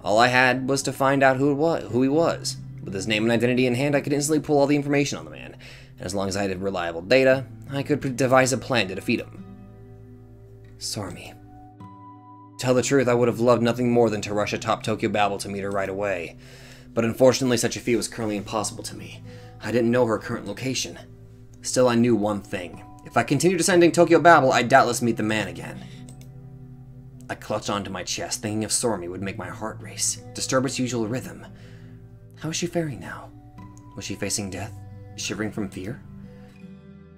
All I had was to find out who was, who he was. With his name and identity in hand, I could instantly pull all the information on the man, and as long as I had reliable data, I could devise a plan to defeat him. Sorami. Tell the truth, I would have loved nothing more than to rush atop Tokyo Babel to meet her right away. But unfortunately, such a feat was currently impossible to me. I didn't know her current location. Still, I knew one thing. If I continued descending Tokyo Babel, I'd doubtless meet the man again. I clutched onto my chest, thinking of Sorami would make my heart race, disturb its usual rhythm. How is she faring now? Was she facing death? Shivering from fear?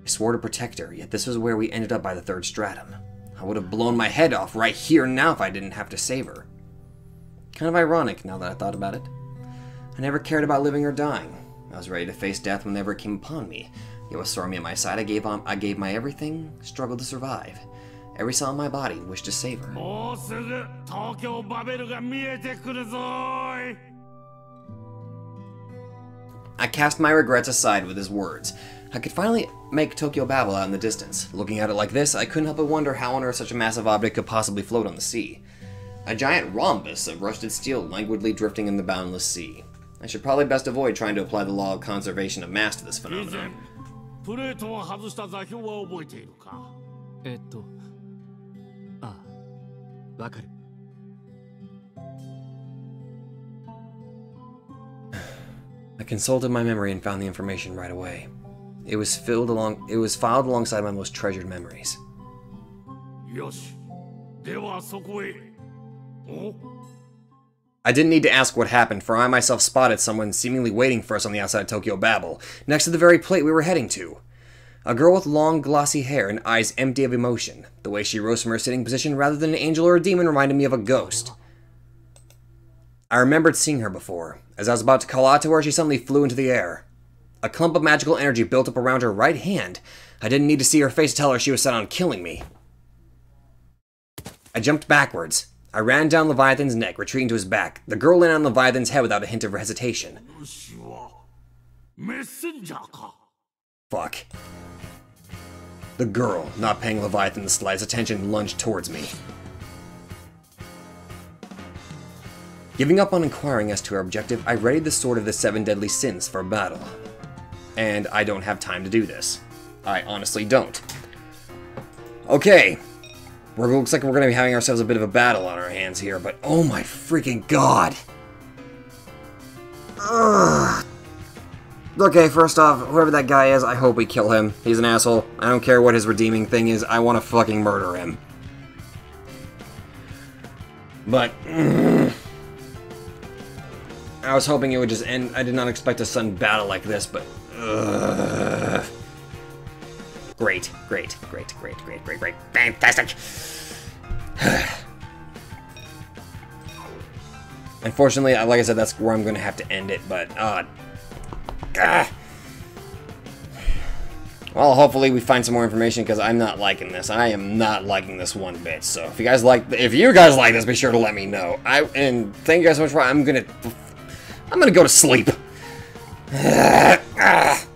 I swore to protect her, yet this was where we ended up by the third stratum. I would have blown my head off right here now if I didn't have to save her. Kind of ironic now that I thought about it. I never cared about living or dying. I was ready to face death whenever it came upon me. Yet with Sorami at my side, I gave, on, I gave my everything, struggled to survive. Every cell in my body wished to save her. I cast my regrets aside with his words, I could finally make Tokyo Babel out in the distance. Looking at it like this, I couldn't help but wonder how on earth such a massive object could possibly float on the sea. A giant rhombus of rusted steel languidly drifting in the boundless sea. I should probably best avoid trying to apply the law of conservation of mass to this 以前 phenomenon. プレートを外した座標は覚えているかえっとああわかる I consulted my memory and found the information right away. It was filled along it was filed alongside my most treasured memories. I didn't need to ask what happened, for I myself spotted someone seemingly waiting for us on the outside Tokyo Babel, next to the very plate we were heading to. A girl with long, glossy hair and eyes empty of emotion. The way she rose from her sitting position rather than an angel or a demon reminded me of a ghost. I remembered seeing her before. As I was about to call out to her, she suddenly flew into the air a clump of magical energy built up around her right hand. I didn't need to see her face to tell her she was set on killing me. I jumped backwards. I ran down Leviathan's neck, retreating to his back. The girl landed on Leviathan's head without a hint of hesitation. Fuck. The girl, not paying Leviathan the slightest attention, lunged towards me. Giving up on inquiring as to her objective, I readied the Sword of the Seven Deadly Sins for battle. And I don't have time to do this. I honestly don't. Okay. Looks like we're going to be having ourselves a bit of a battle on our hands here, but oh my freaking god! Ugh. Okay, first off, whoever that guy is, I hope we kill him. He's an asshole. I don't care what his redeeming thing is, I want to fucking murder him. But... I was hoping it would just end. I did not expect a sudden battle like this, but... Great, great, great, great, great, great, great. Fantastic! Unfortunately, like I said, that's where I'm going to have to end it, but... Uh, Ah. Well, hopefully we find some more information because I'm not liking this. I am not liking this one bit. So if you guys like, if you guys like this, be sure to let me know. I and thank you guys so much for. I'm gonna, I'm gonna go to sleep. ah.